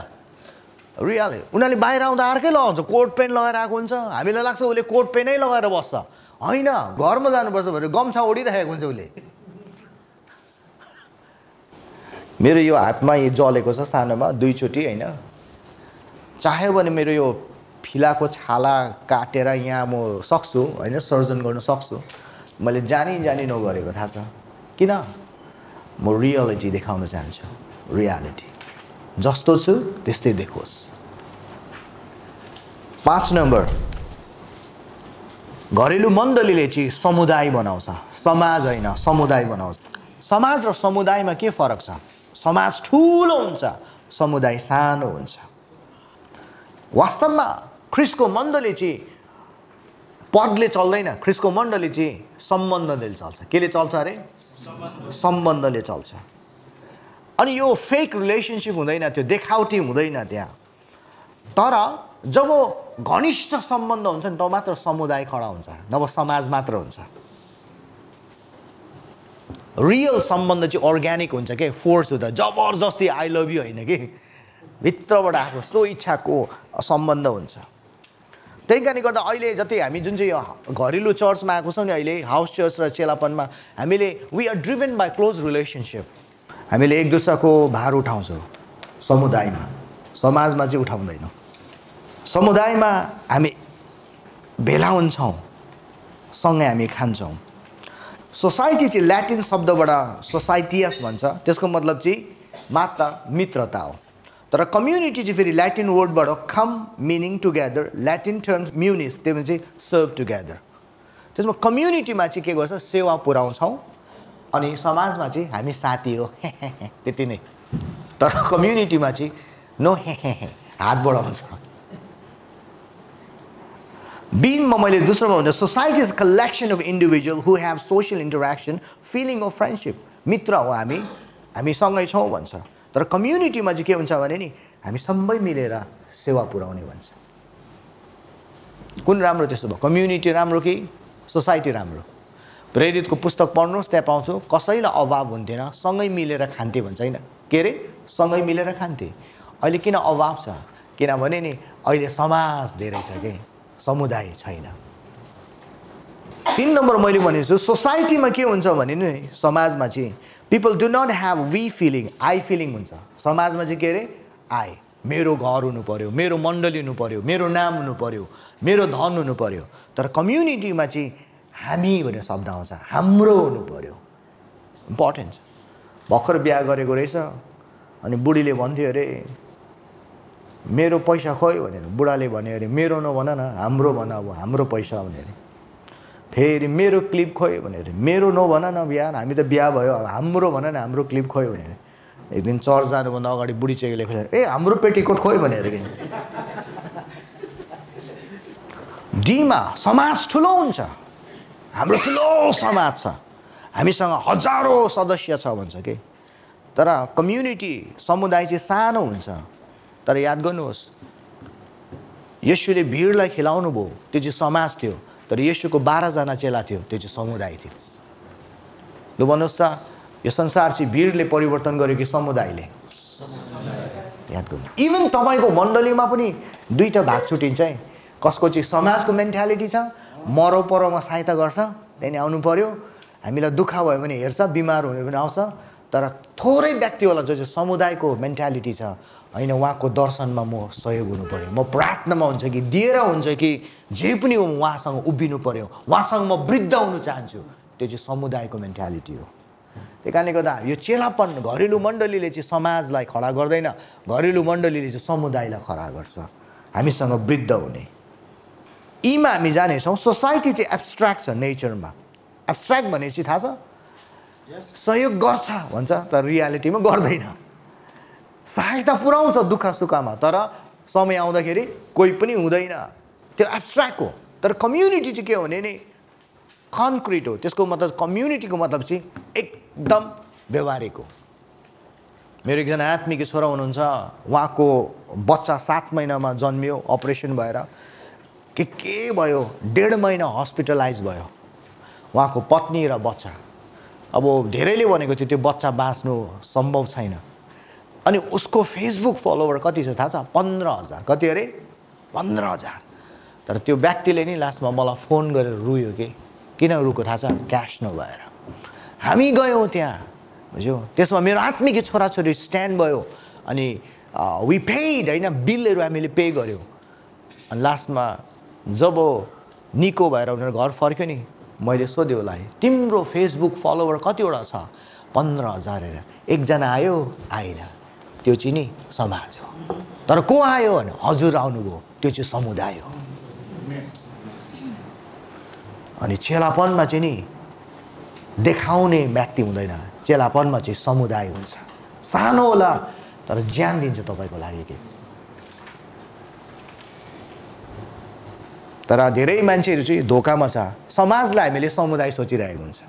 रियल उनीहरूले बाहिर आउँदा अर्कै लगाउँछ। कोट पेन्ट लगाएर आएको हुन्छ। हामीलाई लाग्छ उसले कोट पेन्टै लगाएर बस्छ। होइन। घरमा जानुपर्छ भनेर गम्छा ओढिरहेको हुन्छ उसले। मेरो यो हातमा यो जलेको छ सानोमा। दुईचोटि होइन? चाह्यो भने मेरो यो फिलाको छाला काटेर यहाँ म सक्छु होइन सर्जन गर्न सक्छु। मैले जानी जानी नगरेको थाहा छ। किन? म रियालिटी देखाउन चाहन्छु। रियालिटी जस्तो छु त्यस्तै देखोस्। पाँच नम्बर। घरेलु मण्डलीले चाहिँ समुदाय बनाउँछ। समाज होइन समुदाय बनाउँछ। समाज र समुदायमा के फरक छ? समाज ठुलो हुन्छ समुदाय सानो हुन्छ। वास्तवमा ख्रिसको मण्डली चाहिँ पदले चल्दैन। ख्रिसको मण्डली चाहिँ सम्बन्धले चल्छ। केले चल्छ अरे? सम्बन्धले चल्छ। अनि यो फेक रिलेसनसिप हुँदैन त्यो देखावटी हुँदैन त्यहाँ। तर जब घनिष्ठ सम्बन्ध हुन्छ नि तब मात्र समुदाय खडा हुन्छ। नभए समाज मात्र हुन्छ। रियल सम्बन्ध चाहिँ अर्ग्यानिक हुन्छ कि? फोर्स हुँदा जबरजस्ती आई लभ यु होइन कि? भित्रबाट आएको सो इच्छाको सम्बन्ध हुन्छ। त्यही कारणले गर्दा अहिले जति हामी जुन चाहिँ यो घरेलु चर्चमा आएको छौँ नि अहिले हाउस चर्च र चेलापनमा हामीले we are driven by close relationship हामीले एक दुसराको भार उठाउँछौँ समुदायमा। समाजमा चाहिँ उठाउँदैनौँ। समुदायमा हामी भेला हुन्छौँ सँगै हामी खान्छौँ। सोसाइटी चाहिँ ल्याटिन शब्दबाट सोसाइटियस भन्छ। त्यसको मतलब चाहिँ मात्र मित्रता हो। तर कम्युनिटी चाहिँ फेरि Latin वर्डबाट com meaning together Latin terms munis त्यो भने चाहिँ सर्भ टुगेदर त्यसमा कम्युनिटीमा चाहिँ के गर्छ? सेवा पुऱ्याउँछौँ। अनि समाजमा चाहिँ हामी साथी हो। त्यति नै। तर कम्युनिटीमा चाहिँ नो हात बढाउँछ। बिङमा मैले दोस्रोमा भन्दा society is collection of individual who have social interaction feeling of friendship मित्र हो हामी हामी सँगै छौँ भन्छ। तर कम्युनिटीमा चाहिँ के हुन्छ भने नि हामी सबै मिलेर सेवा पुऱ्याउने भन्छ। कुन राम्रो त्यसो भयो? कम्युनिटी राम्रो कि सोसाइटी राम्रो? प्रेरितको पुस्तक पढ्नुहोस् त्यहाँ पाउँछु। कसैलाई अभाव हुन्थेन सँगै मिलेर खान्थे भन्छ होइन? के अरे? सँगै मिलेर खान्थे। अहिले किन अभाव छ? किनभने नि अहिले समाज धेरै छ कि? समुदाय छैन। तिन नम्बर मैले भनेको छु सोसाइटीमा के हुन्छ भने नि समाजमा चाहिँ people do not have we feeling I feeling हुन्छ. समाजमा चाहिँ के अरे? आई मेरो घर हुनु पऱ्यो मेरो मण्डली हुनु पऱ्यो मेरो नाम हुनु पऱ्यो मेरो धन हुनु पऱ्यो तर कम्युनिटीमा चाहिँ हामी भन्ने शब्द आउँछ हाम्रो हुनु पऱ्यो इम्पोर्टेन्ट भर्खर बिहा गरेको रहेछ अनि बुढीले भन्थ्यो अरे मेरो पैसा खोइ भनेर. बुढाले भन्यो अरे मेरो नभन न हाम्रो भन अब हाम्रो पैसा भने अरे फेरि मेरो क्लिप खोइ भनेर। मेरो नभन न बिहान हामी त बिहा भयो हाम्रो भन न हाम्रो क्लिप खोइ भनेर। एक दिन चर्च जानुभन्दा अगाडि बुढी चाहिँ लेखेर ए हाम्रो पेटीकोट खोइ भनेर कि? डीमा समाज ठुलो हुन्छ। हाम्रो ठुलो समाज छ। हामीसँग हजारौँ सदस्य छ भन्छ कि। तर कम्युनिटी समुदाय चाहिँ सानो हुन्छ। तर याद गर्नुहोस् यसुले भिडलाई खेलाउनु भयो त्यो चाहिँ समाज थियो। तर यसुको बाह्रजना चेला थियो त्यो चाहिँ समुदाय थियो। लु भन्नुहोस् त यो संसार चाहिँ भिडले परिवर्तन गर्यो कि समुदायले? याद गर्नु। इभन तपाईँको मण्डलीमा पनि दुईवटा भाग छुट्टिन्छ है। कसको चाहिँ समाजको मेन्टालिटी छ मरौ परोमा सहायता गर्छ त्यहाँदेखि आउनु पऱ्यो हामीलाई दुःख भयो भने हेर्छ बिमार हुने पनि आउँछ। तर थोरै व्यक्ति होला जो चाहिँ समुदायको मेन्टालिटी छ होइन उहाँको दर्शनमा म सहयोग हुनु पऱ्यो म प्रार्थनामा हुन्छ कि दिएर हुन्छ कि जे पनि हो उहाँसँग उभिनु पऱ्यो उहाँसँग म वृद्ध हुनु चाहन्छु। त्यो चाहिँ समुदायको मेन्टालिटी हो। त्यही कारणले गर्दा यो चेलापन घरेलु मण्डलीले चाहिँ समाजलाई खडा गर्दैन। घरेलु मण्डलीले चाहिँ समुदायलाई खडा गर्छ। हामीसँग वृद्ध हुने। यीमा हामी जानेछौँ सोसाइटी चाहिँ एब्सट्र्याक्ट छ नेचरमा। एब्सट्र्याक्ट भनेपछि थाहा छ? सहयोग गर्छ भन्छ तर रियालिटीमा गर्दैन। सहायता पुऱ्याउँछ दुःख सुखमा तर समय आउँदाखेरि कोही पनि हुँदैन। त्यो एब्सट्र्याक्ट हो। तर कम्युनिटी चाहिँ के हो भने नि कन्क्रिट हो। त्यसको मतलब कम्युनिटीको मतलब चाहिँ एकदम व्यवहारिक हो। मेरो एकजना आत्मिक छोरा हुनुहुन्छ। उहाँको बच्चा सात महिनामा जन्मियो अपरेसन भएर। के के भयो? डेढ महिना हस्पिटलाइज भयो। उहाँको पत्नी र बच्चा। अब धेरैले भनेको थियो त्यो बच्चा बाँच्नु सम्भव छैन। अनि उसको फेसबुक फलोवर कति छ थाहा छ? पन्ध्र हजार। कति अरे? पन्ध्र हजार। तर त्यो व्यक्तिले नि लास्टमा मलाई फोन गरेर रुयो कि? किन रुको थाहा छ? क्यास नभएर। हामी गयौँ त्यहाँ। बुझ्यौ? त्यसमा मेरो आत्मिक छोराछोरी स्ट्यान्ड भयो। अनि वी पेड होइन? बिलहरू हामीले पे गऱ्यौँ अनि लास्टमा जब निको भएर उनीहरू घर फर्क्यो नि मैले सोधेँ उसलाई तिम्रो फेसबुक फलोवर कतिवटा छ? पन्ध्र हजार हेर। एकजना आयो आएन। त्यो चाहिँ नि समाज हो। तर को आयो भने हजुर आउनुभयो त्यो चाहिँ समुदाय हो। अनि चेलापनमा चाहिँ नि देखाउने व्यक्ति हुँदैन। चेलापनमा चाहिँ समुदाय हुन्छ। सानो होला तर ज्यान दिन्छ तपाईँको लागि के? तर धेरै मान्छेहरू चाहिँ धोकामा छ समाजलाई हामीले समुदाय सोचिरहेको हुन्छ।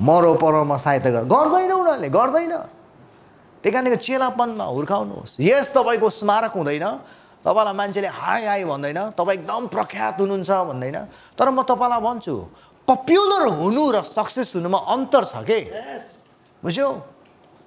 मरो परोमा सहायता गर गर्दैन उनीहरूले गर्दैन। त्यही कारणले चेलापनमा हुर्काउनुहोस् यस तपाईँको स्मारक हुँदैन तपाईँलाई मान्छेले हाई हाई भन्दैन तपाईँ एकदम प्रख्यात हुनुहुन्छ भन्दैन तर म तपाईँलाई भन्छु पपुलर हुनु र सक्सेस हुनुमा अन्तर छ के बुझ्यौ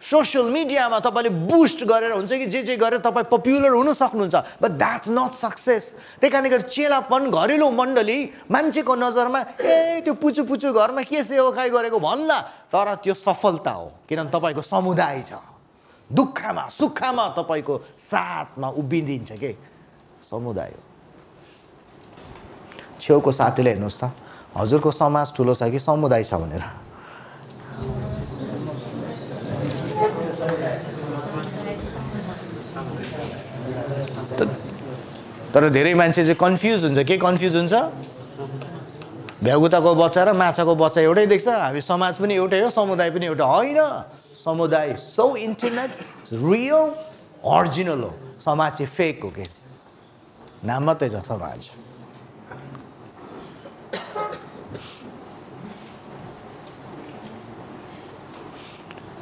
सोसियल मिडियामा तपाईँले बुस्ट गरेर हुन्छ कि जे जे गरेर तपाईँ पपुलर हुन सक्नुहुन्छ बट द्याट्स नट सक्सेस त्यही कारणले गर्दा चेलापन घरेलु मण्डली मान्छेको नजरमा ए त्यो पुचु पुचु घरमा के सेवाकाई गरेको भन्ला तर त्यो सफलता हो किनभने तपाईँको समुदाय छ दुःखमा सुखमा तपाईँको साथमा उभिदिन्छ के? समुदाय हो। छेउको साथीले हेर्नुहोस् त हजुरको समाज ठुलो छ कि समुदाय छ भनेर? तर धेरै मान्छे चाहिँ कन्फ्युज हुन्छ। के कन्फ्युज हुन्छ? भ्यागुताको बच्चा र माछाको बच्चा एउटै देख्छ। हामी समाज पनि एउटै हो समुदाय पनि एउटा होइन समुदाय सो इन्टिमेट रियल अरिजिनल हो। समाज चाहिँ फेक हो कि? नाम मात्रै छ समाज।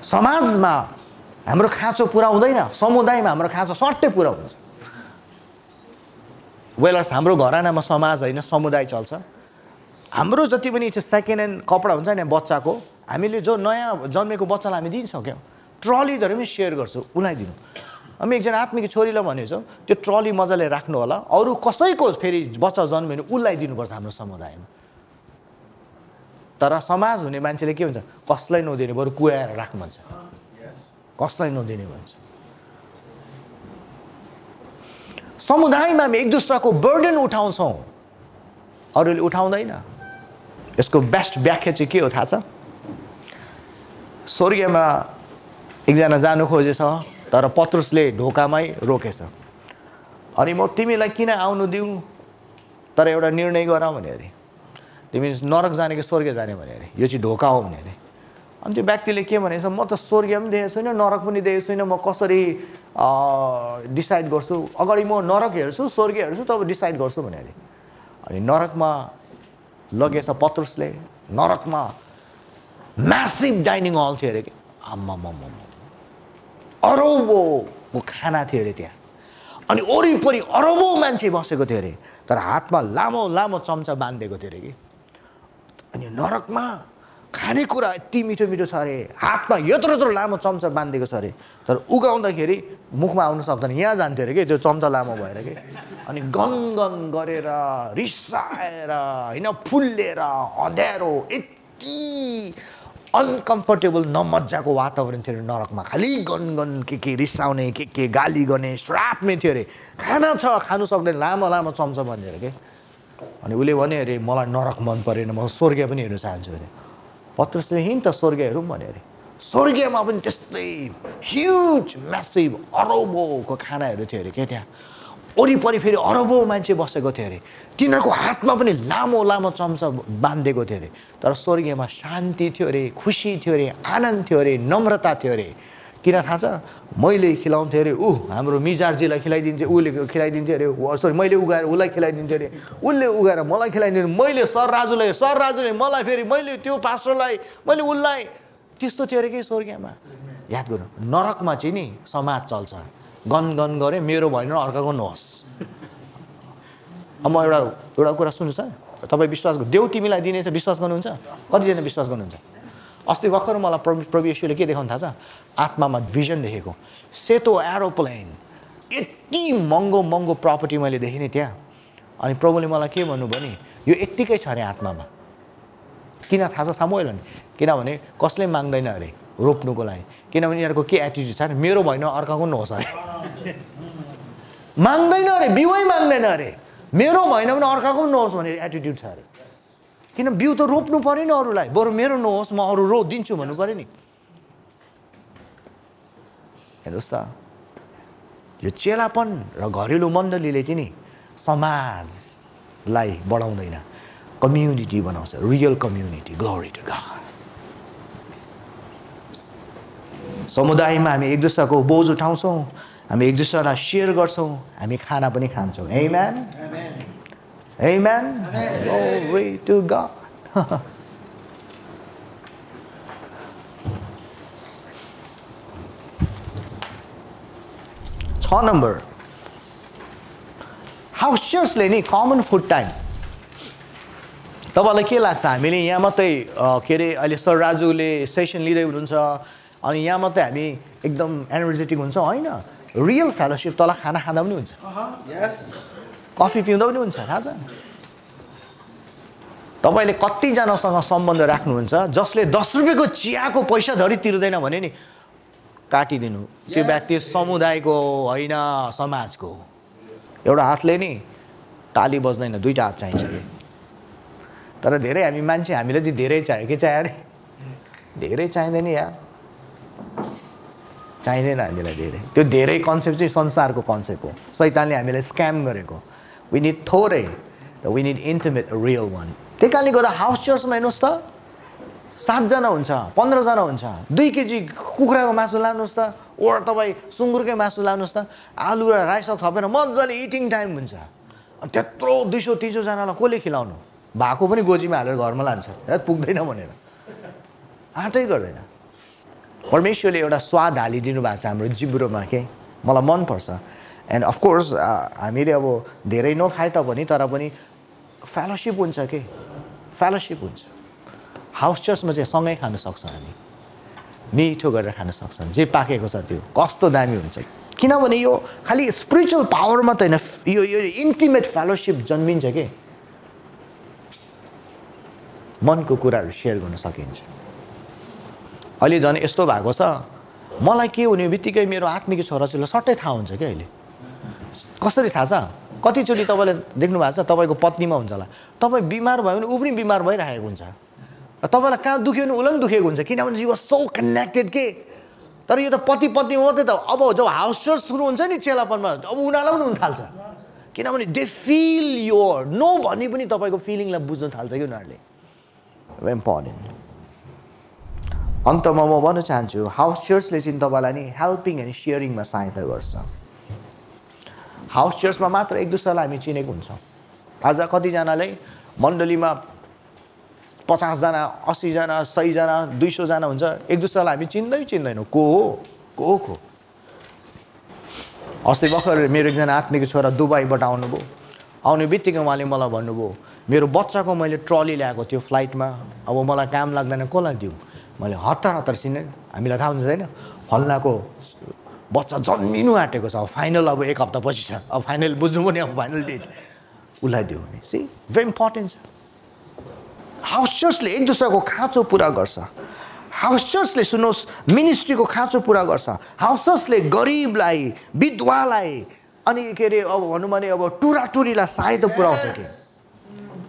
समाजमा हाम्रो खाँचो पुरा हुँदैन समुदायमा हाम्रो खाँचो सट्टै पुरा हुन्छ। वेलर्स हाम्रो घरानामा समाज होइन समुदाय चल्छ। हाम्रो जति पनि त्यो सेकेन्ड ह्यान्ड कपडा हुन्छ नि बच्चाको हामीले जो नयाँ जन्मेको बच्चालाई हामी दिन्छौँ क्या? ट्रलीधरि पनि सेयर गर्छु उसलाई दिनु। हामी एकजना आत्मिक छोरीलाई भनेको छौँ त्यो ट्रली मजाले राख्नु होला अरू कसैको फेरि बच्चा जन्म्यो भने उसलाई दिनुपर्छ हाम्रो समुदायमा। तर समाज हुने मान्छेले के भन्छ कसलाई नदिने बरु कुहाएर राख्नु भन्छ। कसलाई नदिने भन्छ। समुदायमा हामी एक दुसराको बर्डन उठाउँछौँ। अरूले उठाउँदैन। यसको बेस्ट व्याख्या चाहिँ के हो थाहा छ? स्वर्गीयमा एकजना जानु खोजेछ तर पत्रुसले ढोकामै रोकेछ। अनि म तिमीलाई किन आउनु दिउँ तर एउटा निर्णय गर भने अरे। तिमी नरक जाने कि स्वर्गीय जाने भने अरे। यो चाहिँ ढोका हो भने अरे। अनि त्यो व्यक्तिले के भनेछ म त स्वर्गीय पनि देखेको छुइनँ नरक पनि देखेको छुइनँ म कसरी डिसाइड गर्छु? अगाडि म नरक हेर्छु स्वर्गीय हेर्छु तब डिसाइड गर्छु भने अरे। अनि नरकमा लगेछ पत्रुसले नरकमा म्यासिभ डाइनिङ हल थियो अरे कि। आम्मा अरबौँ खाना थियो अरे त्यहाँ। अनि वरिपरि अरबौँ मान्छे बसेको थियो अरे। तर हातमा लामो लामो चम्चा बाँधिदिएको थियो अरे कि। अनि नरकमा खानेकुरा यति मिठो मिठो छ अरे। हातमा यत्रो यत्रो लामो चम्चा बाँधिदिएको छ अरे। तर उगाउँदाखेरि मुखमा आउनु सक्दैन। यहाँ जान्थ्यो अरे कि त्यो चम्चा लामो भएर कि। अनि गन गरेर रिसाएर होइन फुल्लेर अँध्यारो यति अनकम्फर्टेबल नमजाको वातावरण थियो अरे नरकमा। खालि गन के के रिसाउने के के गाली गर्ने श्रापमै थियो अरे। खाना छ खानु सक्दैन लामो लामो चम्चा भन्थ्यो अरे कि। अनि उसले भने अरे मलाई नरक मन परेन म स्वर्गीय पनि हेर्नु चाहन्छु अरे। पत्रसले हिँड त स्वर्गीय हेरौँ भने अरे स्वर्गीयमा पनि त्यस्तै ह्युज म्यासिभ अरबौँको खानाहरू थियो अरे क्या त्यहाँ वरिपरि फेरि अरबौँ मान्छे बसेको थियो अरे तिनीहरूको हातमा पनि लामो लामो चम्चा बाँधिदिएको थियो अरे तर स्वर्गीयमा शान्ति थियो अरे खुसी थियो अरे आनन्द थियो अरे नम्रता थियो अरे किन थाहा छ? मैले खिलाउँथेँ अरे ऊ हाम्रो मिजार्जीलाई खिलाइदिन्थेँ उसले खिलाइदिन्थेँ अरे सरी मैले उगाएर उसलाई खिलाइदिन्थेँ अरे उसले उगाएर मलाई खिलाइदिन्थेँ मैले सर राजुलाई सर राजुले मलाई फेरि मैले त्यो पास्टरलाई मैले उसलाई त्यस्तो थियो अरे कि स्वर्गीयमा? याद गर्नु नरकमा चाहिँ नि समाज चल्छ। गन गन गरेँ मेरो भएन अर्काको नहोस्। अब म एउटा एउटा कुरा सुन्नुहोस् त तपाईँ विश्वास देउ तिमीलाई दिनेछ विश्वास गर्नुहुन्छ? कतिजना विश्वास गर्नुहुन्छ? अस्ति भर्खर मलाई प्रभु यीशुले के देखाउनु थाहा छ? आत्मामा भिजन देखेको। सेतो एरोप्लेन यति महँगो महँगो प्रपर्टी मैले देखेँ नि त्यहाँ। अनि प्रभुले मलाई के भन्नुभयो नि यो यत्तिकै छ अरे आत्मामा। किन थाहा छ सामुएल भने? किनभने कसले माग्दैन अरे रोप्नुको लागि। किनभने यिनीहरूको के एटिट्युड छ अरे? मेरो भएन अर्काको नहोस् अरे? माग्दैन अरे बिउै माग्दैन अरे। मेरो भएन भने अर्काको नहोस् भन्ने एटिट्युड छ अरे। किन बिउ त रोप्नु पऱ्यो नि अरूलाई? बरु मेरो नहोस् म अरू रो दिन्छु भन्नु पऱ्यो नि। हेर्नुहोस् त। यो चेलापन र घरेलु मण्डलीले चाहिँ नि समाजलाई बढाउँदैन। कम्युनिटी बनाउँछ। Real community. Glory to God समुदायमा हामी एक दुसराको बोझ उठाउँछौँ। हामी एक दुसरालाई सेयर गर्छौँ। हामी खाना पनि खान्छौँ। Amen Amen. Glory to God. छ नम्बर हाउसियर्सले नि कमन फुड टाइम तपाईँलाई के लाग्छ? हामीले यहाँ मात्रै के अरे अहिले सर राजुले सेसन लिँदै हुनुहुन्छ अनि यहाँ मात्रै हामी एकदम एनर्जेटिक हुन्छौँ होइन? रियल फेलोसिप तल खाना खाँदा पनि हुन्छ। कफी पिउँदा पनि हुन्छ थाहा छ। तपाईँले कतिजनासँग सम्बन्ध राख्नुहुन्छ जसले दस रुपियाँको चियाको पैसा धरि तिर्दैन भने नि काटिदिनु। त्यो व्यक्ति समुदायको होइन समाजको। एउटा हातले नि ताली बज्दैन दुइटा हात चाहिन्छ कि? तर धेरै हामी मान्छे हामीले चाहिँ धेरै चाहियो के चाहियो अरे? धेरै चाहिँदैन या? चाहिँदैन हामीलाई धेरै। त्यो धेरै कन्सेप्ट चाहिँ संसारको कन्सेप्ट हो। सैतानले हामीलाई स्क्याम गरेको। वी निड थोरै we need intimate real one त्यही कारणले गर्दा हाउस चर्चमा हेर्नुहोस् त सातजना हुन्छ पन्ध्रजना हुन्छ। दुई केजी कुखुराको मासु लानुहोस् त ओर तपाईँ सुँगुरकै मासु लानुहोस् त आलु र राइस थपेर मजाले इटिङ टाइम हुन्छ। त्यत्रो दुई सौ तिन सौजनालाई कसले खिलाउनु? भएको पनि गोजीमा हालेर घरमा लान्छ पुग्दैन भनेर। आँटै गर्दैन। परमेश्वरले एउटा स्वाद हालिदिनु भएको छ हाम्रो जिब्रोमा के? मलाई मनपर्छ। एन्ड अफकोर्स हामीले अब धेरै नखाए तापनि तर पनि फेलोसिप हुन्छ के? फेलोसिप हुन्छ। हाउस चर्चमा चाहिँ सँगै खान सक्छ हामी। मिठो गरेर खान सक्छ। जे पाकेको छ त्यो। कस्तो दामी हुन्छ। किनभने यो खालि स्पिरिचुअल पावर मात्रै होइन। यो यो इन्टिमेट फेलोसिप जन्मिन्छ के? मनको कुराहरू सेयर गर्न सकिन्छ। अहिले झन् यस्तो भएको छ। मलाई के हुने बित्तिकै मेरो आत्मिक छोराछोरीलाई सट्टै थाहा हुन्छ क्या अहिले? कसरी थाहा छ? कतिचोटि तपाईँले देख्नु भएको छ तपाईँको पत्नीमा हुन्छ होला। तपाईँ बिमार भयो भने ऊ पनि बिमार भइरहेको हुन्छ। तपाईँलाई कहाँ दुख्यो भने उसलाई पनि दुखेको हुन्छ। किनभने युआर सो कनेक्टेड के? तर यो त पति पत्नी मात्रै त। अब जब हाउस चर्च सुरु हुन्छ नि चेलापनमा अब उनीहरूलाई पनि हुन थाल्छ किनभने दे फिल योर नो भने पनि तपाईँको फिलिङलाई बुझ्न थाल्छ कि उनीहरूले। इम्पोर्टेन्ट अन्तमा म भन्न चाहन्छु हाउस चर्चले चाहिँ तपाईँलाई नि हेल्पिङ एन्ड सेयरिङमा सहायता गर्छ। हाउस चर्चमा मात्र एक दुसरालाई हामी चिनेको हुन्छौँ आज कतिजनाले मण्डलीमा पचासजना अस्सीजना सयजना दुई सौजना हुन्छ एक दुसरालाई हामी चिन्दै चिन्दैनौँ को हो को को अस्ति भर्खर मेरो एकजना आत्मिक छोरा दुबईबाट आउनुभयो आउने बित्तिकै उहाँले मलाई भन्नुभयो मेरो बच्चाको मैले ट्रली ल्याएको थियो फ्लाइटमा अब मलाई काम लाग्दैन कसलाई दिउँ? मैले हतार हतार सिने हामीलाई थाहा हुन्छ छैन। फल्नाको बच्चा जन्मिनु आँटेको छ। अब फाइनल अब एक हप्ता पछि छ। अब फाइनल बुझ्नु पनि अब फाइनल डेट उसलाई दियो भने। सी भेरी इम्पोर्टेन्ट छ। हाउस चर्चले एक दुसराको खाँचो पुरा गर्छ। हाउस चर्चले सुन्नुहोस् मिनिस्ट्रीको खाँचो पुरा गर्छ। हाउस चर्चले गरिबलाई विधवालाई अनि के अरे अब भनौँ भने अब टुराटुरीलाई सहायता पुऱ्याउँछ कि?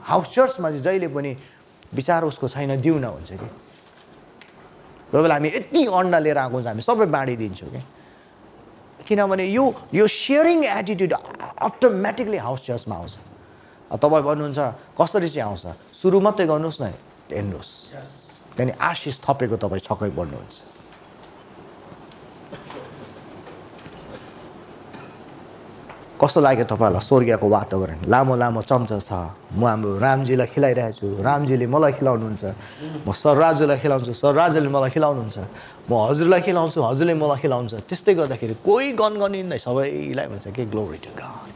हाउस चर्चमा चाहिँ जहिले पनि विचार उसको छैन दिउ न हुन्छ कि? कोही बेला हामी यति अन्डा लिएर आएको हुन्छ हामी सबै बाँडिदिन्छौँ कि? किनभने यो यो सेयरिङ एटिट्युड अटोमेटिकली हाउस चर्चमा आउँछ। तपाईँ भन्नुहुन्छ कसरी चाहिँ आउँछ? सुरु मात्रै गर्नुहोस् न हेर्नुहोस्। त्यहाँदेखि आशिष थपेको तपाईँ छक्कै पर्नुहुन्छ कस्तो लाग्यो तपाईँहरूलाई स्वर्गीयको वातावरण? लामो लामो चम्चा छ। म हाम्रो रामजीलाई खिलाइरहेको छु। रामजीले मलाई खिलाउनुहुन्छ। म सर राजुलाई खिलाउँछु। सर राजुले मलाई खिलाउनुहुन्छ। म हजुरलाई खिलाउँछु। हजुरले मलाई खिलाउँछ त्यस्तै गर्दाखेरि कोही गन गनिँदै सबैलाई भन्छ के ग्लोरी टु गड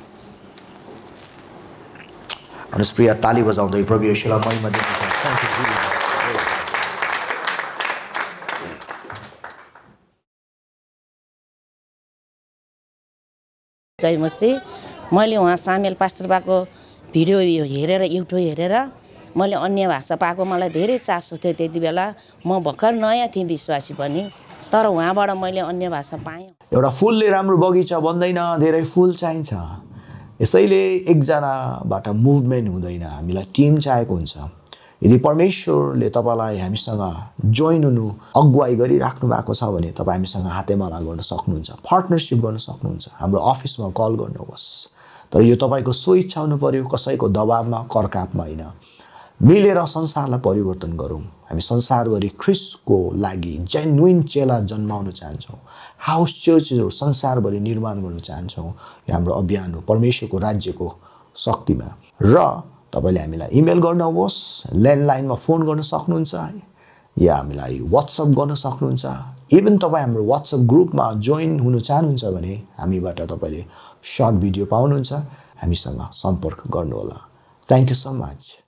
अनुस्प्रिया ताली बजाउँदै प्रभु यशुलाई महिमा जय मसी मैले उहाँ सामेल पास्टर भिडियो हेरेर युट्युब हेरेर मैले अन्य भाषा पाएको मलाई धेरै चासो थियो त्यति बेला। म भर्खर नयाँ थिएँ विश्वासी पनि तर उहाँबाट मैले अन्य भाषा पाएँ। एउटा फुलले राम्रो बगैँचा बन्दैन धेरै फुल चाहिन्छ। यसैले एकजनाबाट मुभमेन्ट हुँदैन हामीलाई टिम चाहिएको हुन्छ। यदि परमेश्वरले तपाईँलाई हामीसँग जोइन हुनु अगुवाई गरिराख्नु भएको छ भने तपाईँ हामीसँग हातेमाला गर्न सक्नुहुन्छ पार्टनरसिप गर्न सक्नुहुन्छ हाम्रो अफिसमा कल गर्नुहोस्। तर यो तपाईँको सो इच्छा हुनु पऱ्यो कसैको दबावमा करकापमा होइन। मिलेर संसारलाई परिवर्तन गरौँ। हामी संसारभरि ख्रिस्टको लागि जेन्युन चेला जन्माउन चाहन्छौँ। हाउस चर्चहरू संसारभरि निर्माण गर्न चाहन्छौँ। यो हाम्रो अभियान हो परमेश्वरको राज्यको शक्तिमा। र तपाईँले हामीलाई इमेल गर्नुहोस् ल्यान्डलाइनमा फोन गर्न सक्नुहुन्छ या हामीलाई वाट्सएप गर्न सक्नुहुन्छ इभन तपाईँ हाम्रो वाट्सएप ग्रुपमा जोइन हुन चाहनुहुन्छ भने हामीबाट तपाईँले सर्ट भिडियो पाउनुहुन्छ हामीसँग सम्पर्क गर्नुहोला। Thank you so much